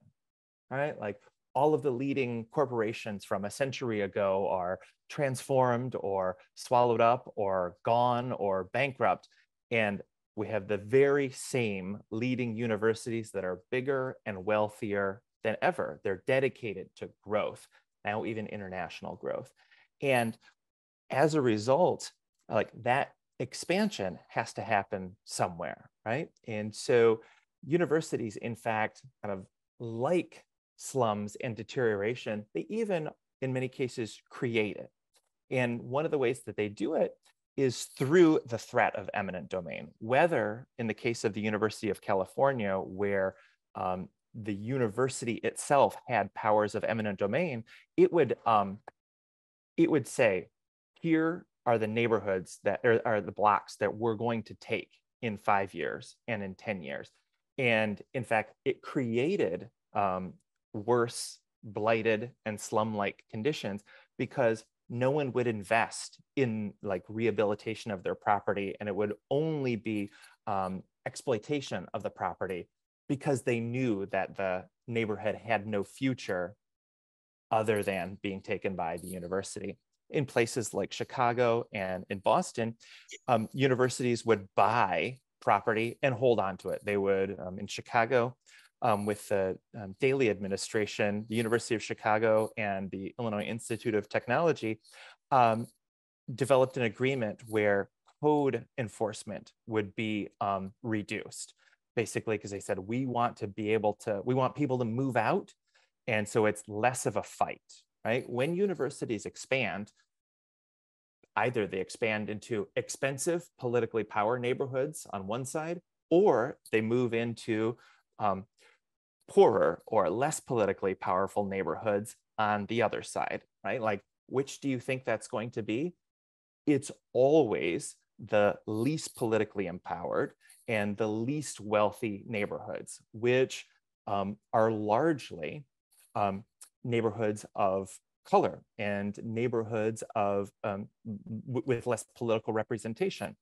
right? Like all of the leading corporations from a century ago are transformed or swallowed up or gone or bankrupt. And we have the very same leading universities that are bigger and wealthier than ever. They're dedicated to growth, now even international growth. And as a result, like that expansion has to happen somewhere, right? And so universities, in fact, kind of like slums and deterioration, they even, in many cases, create it. And one of the ways that they do it is through the threat of eminent domain, whether in the case of the University of California, where um, the university itself had powers of eminent domain, it would um, it would say, here are the neighborhoods that are, are the blocks that we're going to take in five years and in 10 years. And in fact, it created um, worse, blighted, and slum like conditions because no one would invest in like rehabilitation of their property and it would only be um, exploitation of the property because they knew that the neighborhood had no future other than being taken by the university in places like Chicago and in Boston, um, universities would buy property and hold on to it. They would, um, in Chicago, um, with the um, Daley administration, the University of Chicago and the Illinois Institute of Technology um, developed an agreement where code enforcement would be um, reduced, basically because they said, we want to be able to, we want people to move out. And so it's less of a fight, right? When universities expand, either they expand into expensive, politically power neighborhoods on one side, or they move into um, poorer or less politically powerful neighborhoods on the other side, right? Like, which do you think that's going to be? It's always the least politically empowered and the least wealthy neighborhoods, which um, are largely um, neighborhoods of color and neighborhoods of um, with less political representation.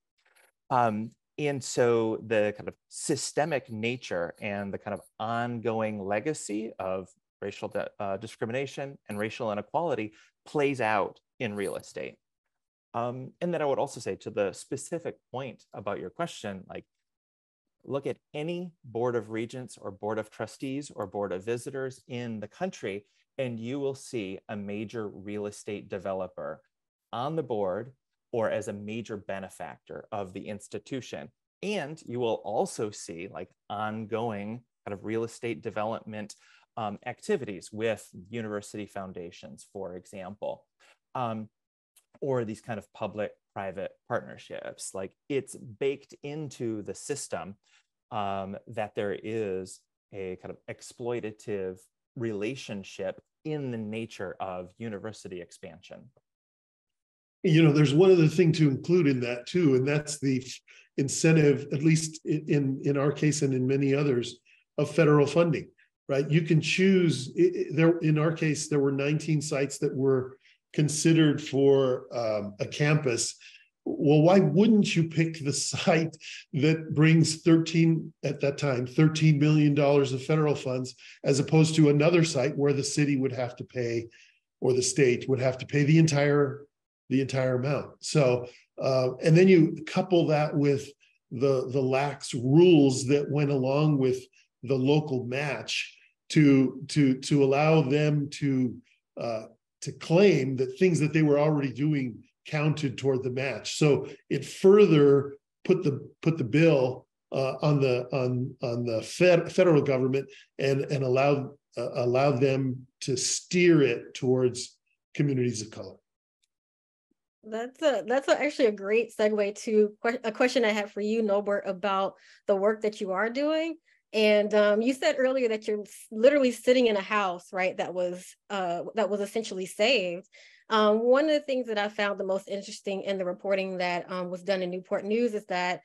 Um, and so the kind of systemic nature and the kind of ongoing legacy of racial uh, discrimination and racial inequality plays out in real estate. Um, and then I would also say to the specific point about your question, like look at any board of regents or board of trustees or board of visitors in the country, and you will see a major real estate developer on the board or as a major benefactor of the institution. And you will also see like ongoing kind of real estate development um, activities with university foundations, for example, um, or these kind of public private partnerships. Like it's baked into the system um, that there is a kind of exploitative relationship in the nature of university expansion. You know, there's one other thing to include in that too, and that's the incentive, at least in in our case and in many others, of federal funding. Right? You can choose. There, in our case, there were 19 sites that were considered for um, a campus well, why wouldn't you pick the site that brings 13 at that time, 13 million dollars of federal funds, as opposed to another site where the city would have to pay, or the state would have to pay the entire the entire amount. So, uh, and then you couple that with the the lax rules that went along with the local match to to to allow them to uh, to claim that things that they were already doing counted toward the match. So it further put the put the bill uh, on the on on the fed, federal government and and allowed uh, allowed them to steer it towards communities of color. That's a that's a, actually a great segue to a question I had for you, Nolbert, about the work that you are doing. And um, you said earlier that you're literally sitting in a house, right? That was uh, that was essentially saved. Um, one of the things that I found the most interesting in the reporting that um, was done in Newport News is that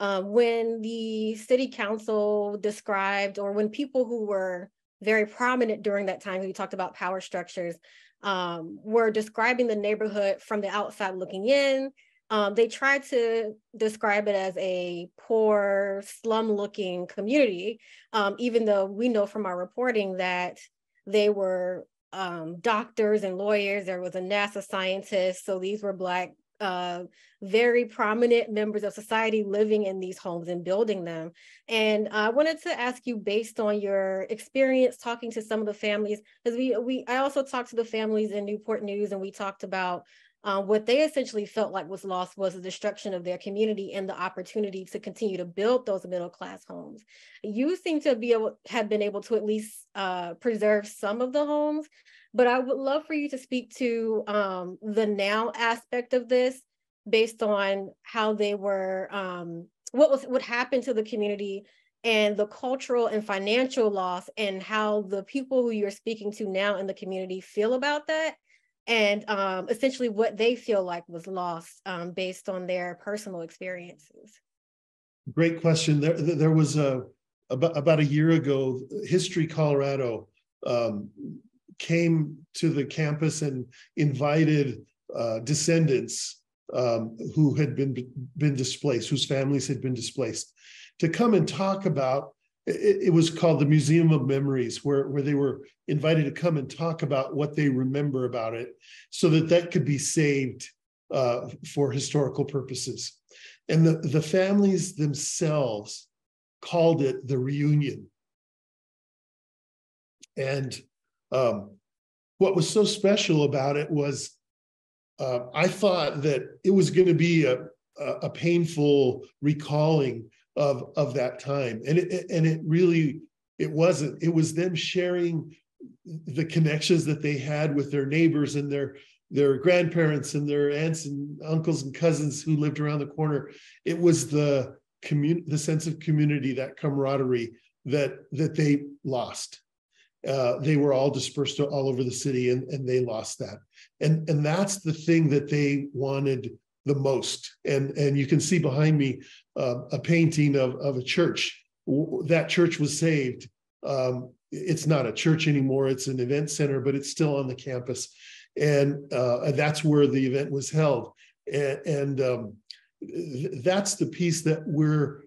uh, when the city council described, or when people who were very prominent during that time, we talked about power structures, um, were describing the neighborhood from the outside looking in. Um, they tried to describe it as a poor, slum looking community, um, even though we know from our reporting that they were um, doctors and lawyers. There was a NASA scientist. So these were Black, uh, very prominent members of society living in these homes and building them. And I wanted to ask you, based on your experience talking to some of the families, because we we I also talked to the families in Newport News, and we talked about uh, what they essentially felt like was lost was the destruction of their community and the opportunity to continue to build those middle class homes. You seem to be able have been able to at least uh, preserve some of the homes, but I would love for you to speak to um, the now aspect of this, based on how they were, um, what was what happened to the community and the cultural and financial loss and how the people who you're speaking to now in the community feel about that and um, essentially what they feel like was lost um, based on their personal experiences. Great question. There, there was a about, about a year ago, History Colorado um, came to the campus and invited uh, descendants um, who had been been displaced, whose families had been displaced, to come and talk about it, it, was called the Museum of Memories, where, where they were invited to come and talk about what they remember about it so that that could be saved uh, for historical purposes. And the, the families themselves called it the reunion. And um, what was so special about it was uh, I thought that it was going to be a, a, painful recalling of of that time and it and it really it wasn't it was them sharing the connections that they had with their neighbors and their their grandparents and their aunts and uncles and cousins who lived around the corner. It was the commun the sense of community, that camaraderie that that they lost. Uh, they were all dispersed all over the city and, and they lost that. And, and that's the thing that they wanted the most. And, and you can see behind me uh, a painting of, of a church. That church was saved. Um, it's not a church anymore, it's an event center, but it's still on the campus. And uh, that's where the event was held. And, and um, that's the piece that we're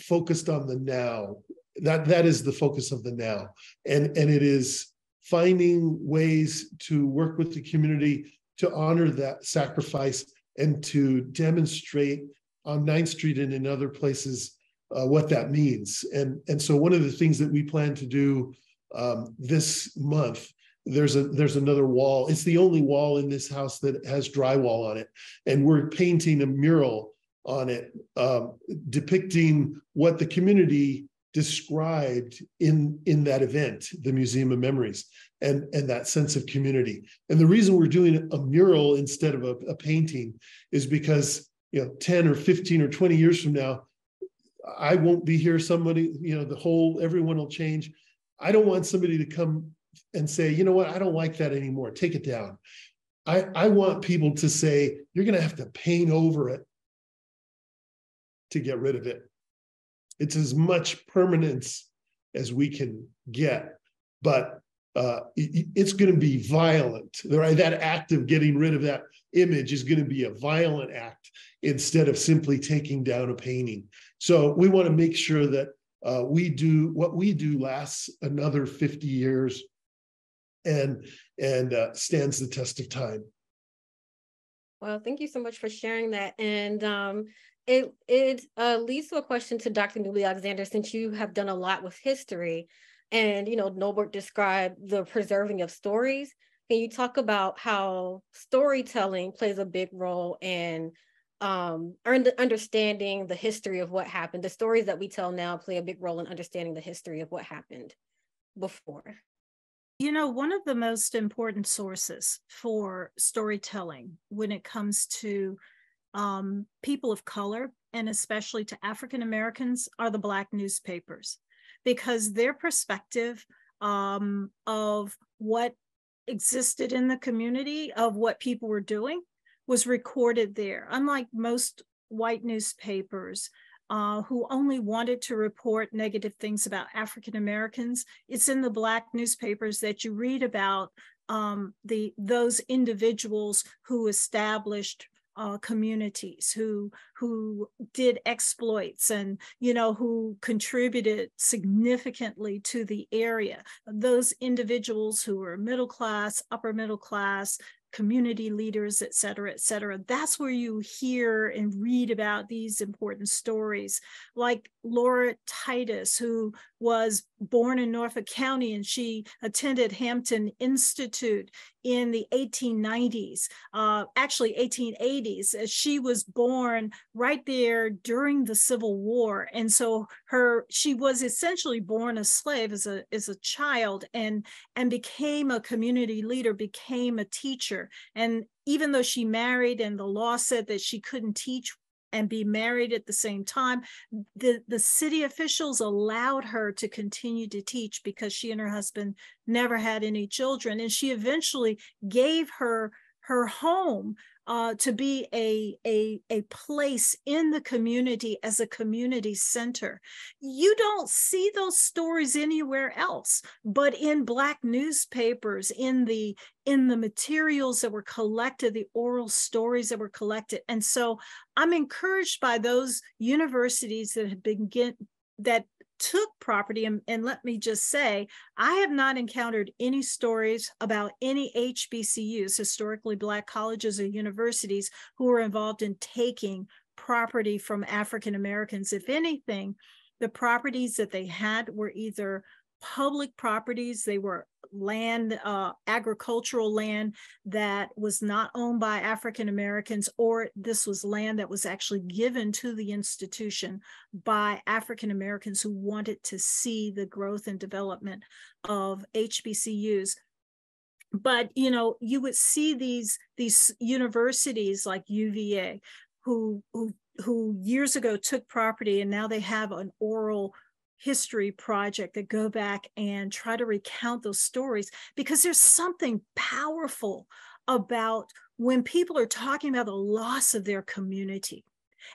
focused on the now that that is the focus of the now and and it is finding ways to work with the community to honor that sacrifice and to demonstrate on 9th street and in other places uh, what that means. And and so one of the things that we plan to do um, this month there's a there's another wall. It's the only wall in this house that has drywall on it. And we're painting a mural on it um, depicting what the community described in in that event the museum of memories and and that sense of community. And the reason we're doing a mural instead of a, a painting is because you know 10 or 15 or 20 years from now i won't be here. Somebody you know the whole everyone will change. I don't want somebody to come and say you know what? I don't like that anymore. Take it down. I i want people to say you're going to have to paint over it to get rid of it it's as much permanence as we can get, but uh, it, it's going to be violent. Right? That act of getting rid of that image is going to be a violent act instead of simply taking down a painting. So we want to make sure that uh, we do what we do lasts another 50 years and and uh, stands the test of time. Well, thank you so much for sharing that. And um, it it uh, leads to a question to Dr. Newby Alexander, since you have done a lot with history, and you know Nolbert described the preserving of stories. Can you talk about how storytelling plays a big role in um, understanding the history of what happened? The stories that we tell now play a big role in understanding the history of what happened before. You know, one of the most important sources for storytelling when it comes to um, people of color, and especially to African Americans, are the Black newspapers, because their perspective um, of what existed in the community, of what people were doing, was recorded there. Unlike most white newspapers, uh, who only wanted to report negative things about African Americans. It's in the Black newspapers that you read about um, the those individuals who established uh, communities who who did exploits and you know who contributed significantly to the area those individuals who were middle class upper middle class community leaders, et cetera, et cetera. That's where you hear and read about these important stories, like Laura Titus, who was born in Norfolk County and she attended Hampton Institute in the 1890s, uh, actually 1880s. She was born right there during the Civil War, and so her she was essentially born a slave as a as a child, and and became a community leader, became a teacher, and even though she married and the law said that she couldn't teach and be married at the same time. The, the city officials allowed her to continue to teach because she and her husband never had any children. And she eventually gave her her home uh, to be a, a, a place in the community as a community center. You don't see those stories anywhere else, but in Black newspapers, in the in the materials that were collected, the oral stories that were collected. And so I'm encouraged by those universities that have been get, that took property and, and, let me just say i have not encountered any stories about any hbcus historically black colleges or universities who were involved in taking property from african americans. If anything the properties that they had were either public properties they were land, uh, agricultural land that was not owned by African Americans, or this was land that was actually given to the institution by African Americans who wanted to see the growth and development of HBCUs. but you know you would see these these universities like uva who who who years ago took property and now they have an oral history project that go back and try to recount those stories because there's something powerful about when people are talking about the loss of their community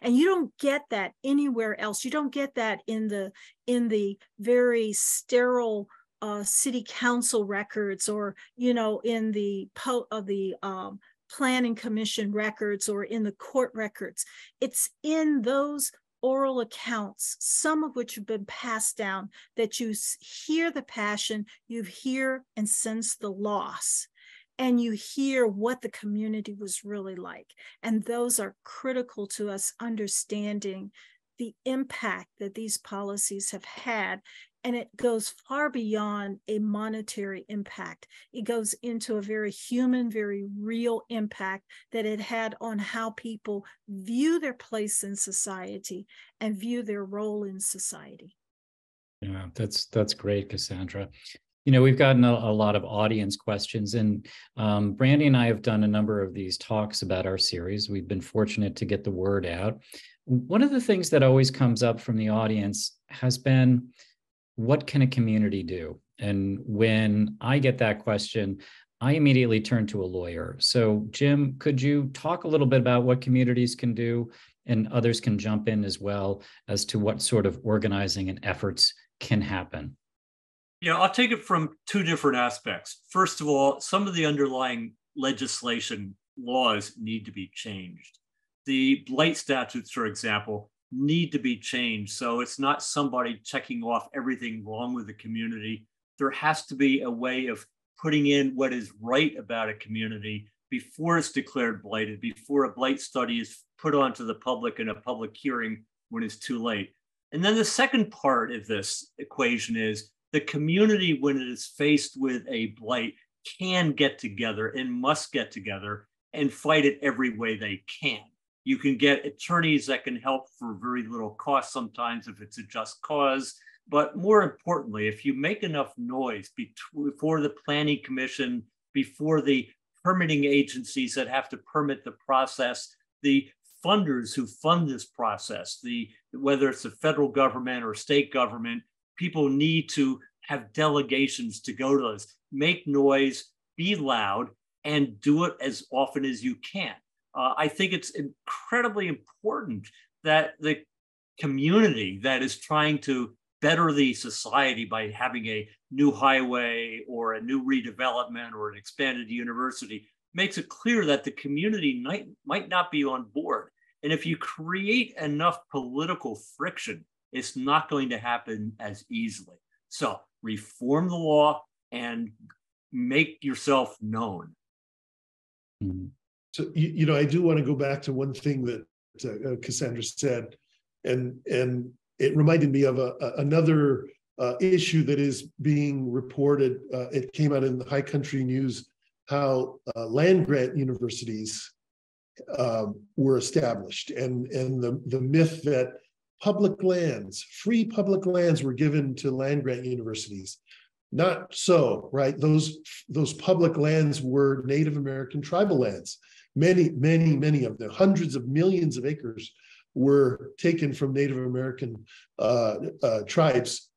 and you don't get that anywhere else. You don't get that in the in the very sterile uh, city council records or you know in the po- of the um, planning commission records or in the court records. It's in those oral accounts some of which have been passed down that you hear the passion you hear and sense the loss and you hear what the community was really like. And those are critical to us understanding the impact that these policies have had and it goes far beyond a monetary impact. It goes into a very human, very real impact that it had on how people view their place in society and view their role in society. Yeah, that's that's great, Cassandra. You know, we've gotten a, a lot of audience questions, and um, Brandi and I have done a number of these talks about our series. We've been fortunate to get the word out. One of the things that always comes up from the audience has been what can a community do? And when I get that question, I immediately turn to a lawyer. So, Jim, could you talk a little bit about what communities can do? And others can jump in as well as to what sort of organizing and efforts can happen. Yeah, I'll take it from two different aspects. First of all, some of the underlying legislation laws need to be changed. The blight statutes, for example, need to be changed. So it's not somebody checking off everything wrong with the community. There has to be a way of putting in what is right about a community before it's declared blighted, before a blight study is put onto the public in a public hearing when it's too late. And then the second part of this equation is the community, when it is faced with a blight, can get together and must get together and fight it every way they can. You can get attorneys that can help for very little cost sometimes if it's a just cause. But more importantly, if you make enough noise before the planning commission, before the permitting agencies that have to permit the process, the funders who fund this process, the whether it's the federal government or state government, people need to have delegations to go to those, make noise, be loud, and do it as often as you can uh, I think it's incredibly important that the community that is trying to better the society by having a new highway or a new redevelopment or an expanded university makes it clear that the community might, might not be on board. And if you create enough political friction, it's not going to happen as easily. So reform the law and make yourself known. Mm-hmm. So you, you know, I do want to go back to one thing that uh, Cassandra said, and and it reminded me of a, a another uh, issue that is being reported. Uh, it came out in the High Country News how uh, land grant universities um, were established, and and the the myth that public lands, free public lands, were given to land grant universities. Not so, right? Those those public lands were Native American tribal lands Many, many, many of them, hundreds of millions of acres were taken from Native American uh, uh, tribes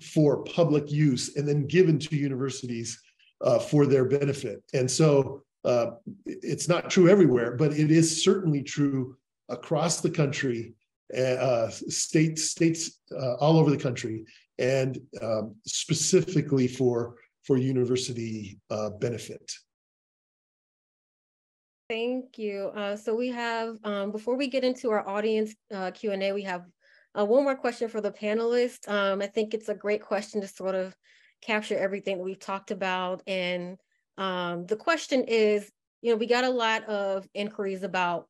for public use and then given to universities uh, for their benefit. And so uh, it's not true everywhere, but it is certainly true across the country, uh, states, states uh, all over the country, and um, specifically for for university benefit. Thank you. Uh, so we have, um, before we get into our audience uh, Q&A, we have uh, one more question for the panelists. Um, I think it's a great question to sort of capture everything that we've talked about. And um, the question is, you know, we got a lot of inquiries about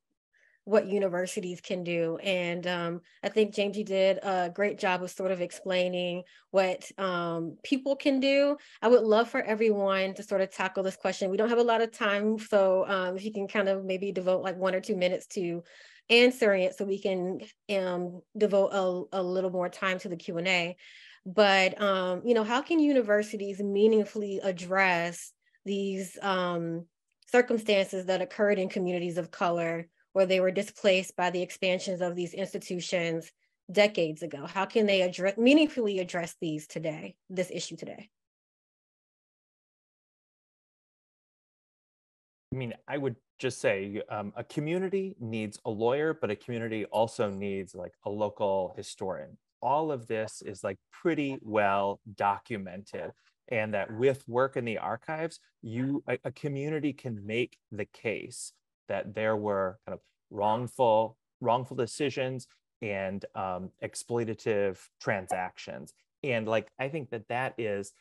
what universities can do. And um, I think James, you did a great job of sort of explaining what um, people can do. I would love for everyone to sort of tackle this question. We don't have a lot of time, so um, if you can kind of maybe devote like one or two minutes to answering it so we can um, devote a, a little more time to the Q&A. But, um, you know, how can universities meaningfully address these um, circumstances that occurred in communities of color where they were displaced by the expansions of these institutions decades ago? How can they address meaningfully address these today, this issue today? I mean, I would just say um, a community needs a lawyer, but a community also needs like a local historian. All of this is like pretty well documented and that with work in the archives, you a, a community can make the case that there were kind of wrongful wrongful decisions and um, exploitative transactions. And like I think that that is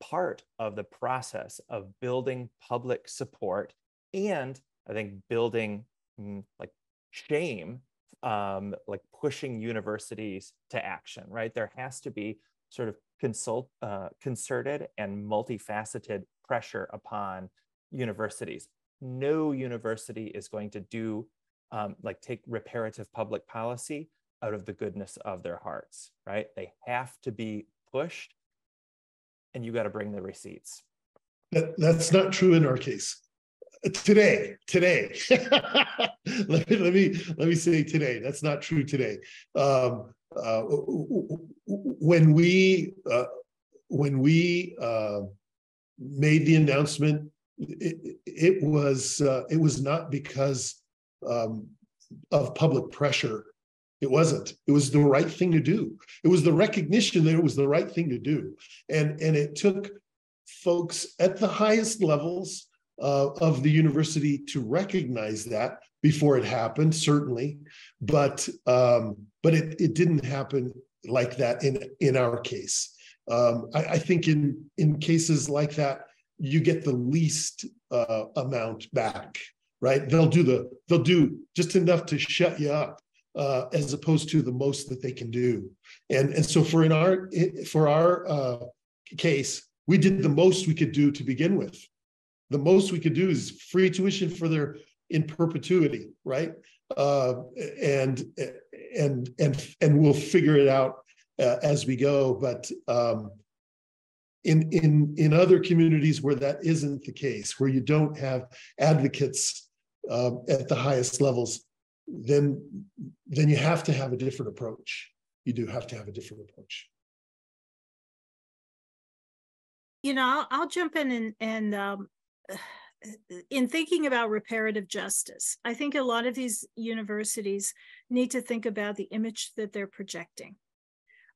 part of the process of building public support and I think building mm, like shame, um, like pushing universities to action, right? There has to be sort of consult, uh, concerted and multifaceted pressure upon universities. No university is going to do um, like take reparative public policy out of the goodness of their hearts, right? They have to be pushed and you got to bring the receipts. That, that's not true in our case today today *laughs* let, me, let me let me say today that's not true today um, uh, when we uh, when we uh, made the announcement it, was uh, it was not because um, of public pressure. It wasn't. It was the right thing to do. It was the recognition that it was the right thing to do. And and it took folks at the highest levels uh, of the university to recognize that before it happened, certainly, but um, but it, it didn't happen like that in in our case. Um, I, I, think in in cases like that, you get the least uh, amount back, right? They'll do the they'll do just enough to shut you up, uh, as opposed to the most that they can do. And and so for in our for our uh, case, we did the most we could do to begin with the most we could do is free tuition for their in perpetuity, right? Uh, and and and and we'll figure it out uh, as we go. But um, in in in other communities where that isn't the case, where you don't have advocates uh, at the highest levels, then then you have to have a different approach. You do have to have a different approach. You know, I'll, jump in and and um, in thinking about reparative justice, I think a lot of these universities need to think about the image that they're projecting.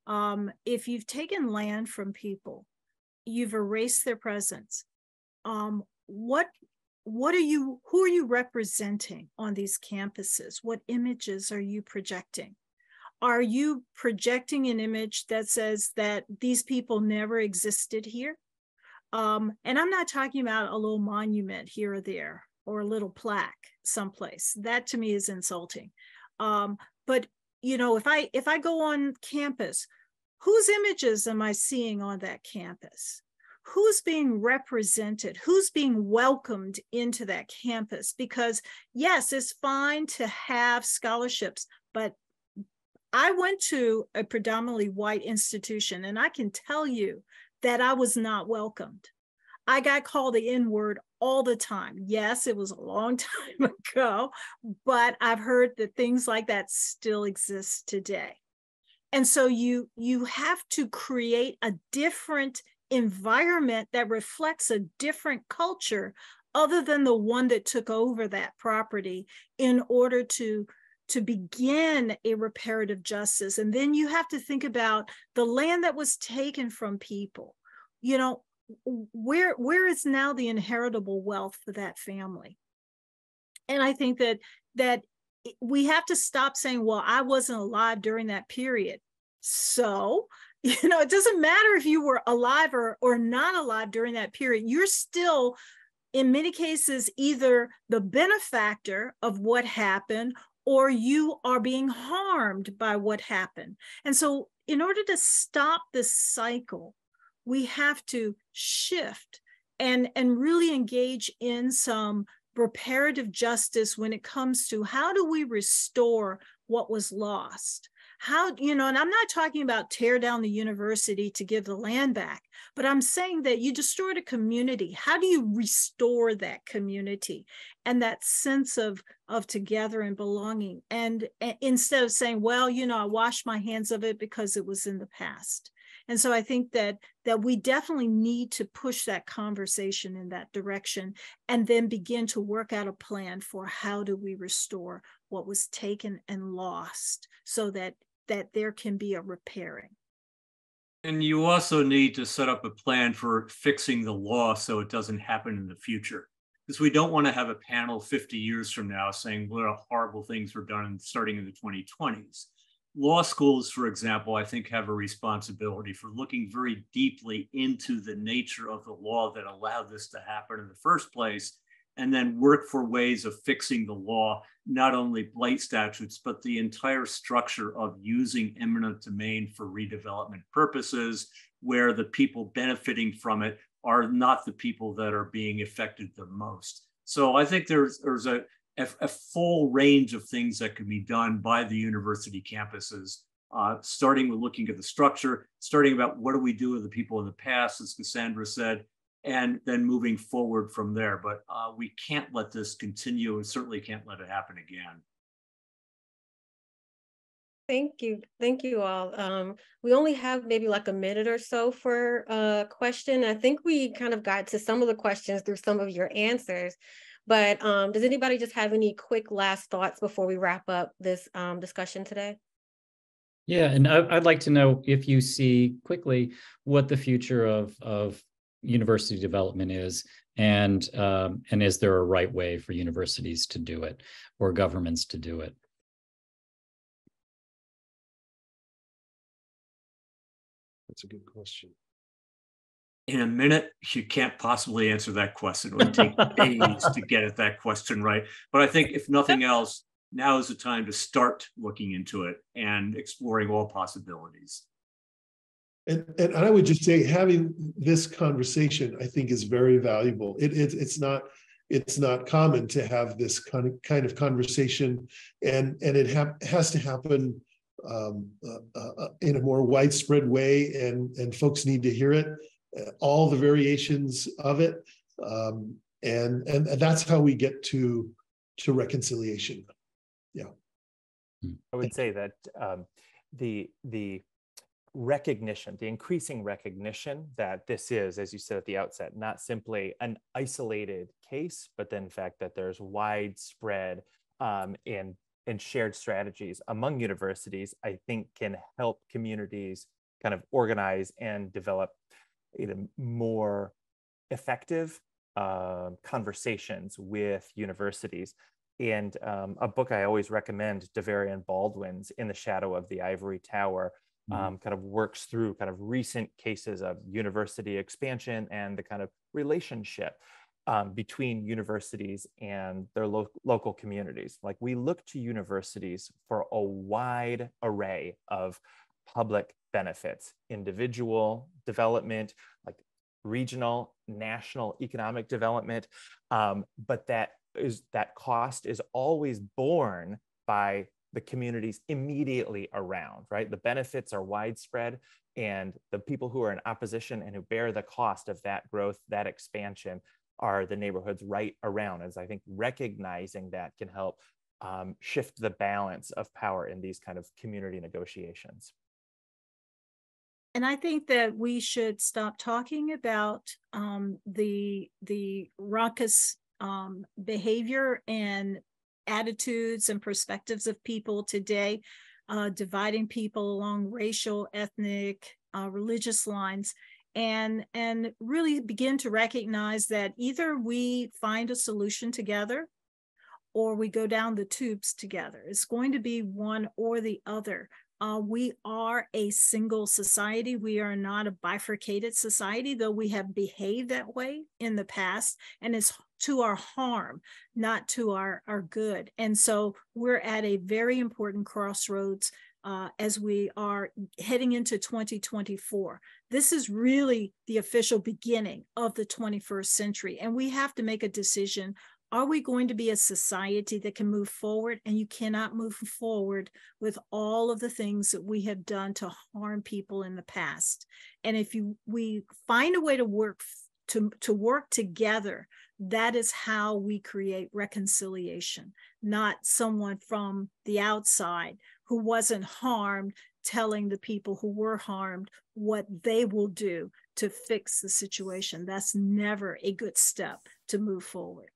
Um, if you've taken land from people, you've erased their presence. Um, what what are you who are you representing on these campuses? What images are you projecting? Are you projecting an image that says that these people never existed here? Um, and I'm not talking about a little monument here or there or a little plaque someplace. That to me is insulting. Um, but you know, if I if I go on campus, whose images am I seeing on that campus? Who's being represented? Who's being welcomed into that campus? Because yes, it's fine to have scholarships, but I went to a predominantly white institution, and I can tell you that I was not welcomed. I got called the N word all the time. Yes, it was a long *laughs* time ago, but I've heard that things like that still exist today. And so you you have to create a different environment that reflects a different culture other than the one that took over that property in order to to begin a reparative justice. And then you have to think about the land that was taken from people. You know, where where is now the inheritable wealth for that family? And I think that that we have to stop saying, well, I wasn't alive during that period. So, *laughs* you know, it doesn't matter if you were alive or, or not alive during that period. You're still in many cases either the benefactor of what happened or you are being harmed by what happened. And so, in order to stop this cycle, we have to shift and, and really engage in some reparative justice when it comes to how do we restore what was lost? how you know and i'm not talking about tear down the university to give the land back but i'm saying that you destroyed a community. How do you restore that community and that sense of of together and belonging? And, and instead of saying well you know i washed my hands of it because it was in the past. And so i think that that we definitely need to push that conversation in that direction and then begin to work out a plan for how do we restore what was taken and lost so that that there can be a repairing. And you also need to set up a plan for fixing the law so it doesn't happen in the future. Because we don't want to have a panel 50 years from now saying what horrible things were done starting in the 2020s law schools, for example, I think have a responsibility for looking very deeply into the nature of the law that allowed this to happen in the first place, and then work for ways of fixing the law, not only blight statutes, but the entire structure of using eminent domain for redevelopment purposes, where the people benefiting from it are not the people that are being affected the most. So I think there's there's a a, a, full range of things that can be done by the university campuses, uh, starting with looking at the structure, starting about what do we do with the people in the past, as Cassandra said, and then moving forward from there. But uh, we can't let this continue and certainly can't let it happen again. Thank you. Thank you all. Um, we only have maybe like a minute or so for a question. I think we kind of got to some of the questions through some of your answers. But um, does anybody just have any quick last thoughts before we wrap up this um, discussion today? Yeah, and I, would like to know if you see quickly what the future of of university development is, and um, and is there a right way for universities to do it or governments to do it? That's a good question in a minute, you can't possibly answer that question. It would take *laughs* days to get at that question right. But I think, if nothing else, now is the time to start looking into it and exploring all possibilities. And, and I would just say having this conversation, I think, is very valuable. It, it it's not it's not common to have this kind of kind of conversation, and and it ha- has to happen um, uh, uh, in a more widespread way, and and folks need to hear it all the variations of it. Um, and, and and that's how we get to to reconciliation. Yeah. I would say that um, the the recognition, the increasing recognition that this is, as you said at the outset, not simply an isolated case, but in fact that there's widespread um, and and shared strategies among universities, I think can help communities kind of organize and develop you know, more effective uh, conversations with universities. And um, a book I always recommend, Davarian Baldwin's In the Shadow of the Ivory Tower, mm-hmm. um, kind of works through kind of recent cases of university expansion and the kind of relationship um, between universities and their lo- local communities. Like we look to universities for a wide array of public benefits, individual development, like regional, national economic development. Um, but that is that cost is always borne by the communities immediately around, right? The benefits are widespread, and the people who are in opposition and who bear the cost of that growth, that expansion, are the neighborhoods right around. As I think recognizing that can help um, shift the balance of power in these kind of community negotiations. And I think that we should stop talking about um, the the raucous um, behavior and attitudes and perspectives of people today, uh, dividing people along racial, ethnic, uh, religious lines, and and really begin to recognize that either we find a solution together, or we go down the tubes together. It's going to be one or the other. Uh, we are a single society. We are not a bifurcated society, though we have behaved that way in the past, and it's to our harm, not to our, our good. And so we're at a very important crossroads uh, as we are heading into 2024. This is really the official beginning of the 21st century, and we have to make a decision are we going to be a society that can move forward? And you cannot move forward with all of the things that we have done to harm people in the past. And if you we find a way to work to, to work together, that is how we create reconciliation, not someone from the outside who wasn't harmed telling the people who were harmed what they will do to fix the situation. That's never a good step to move forward.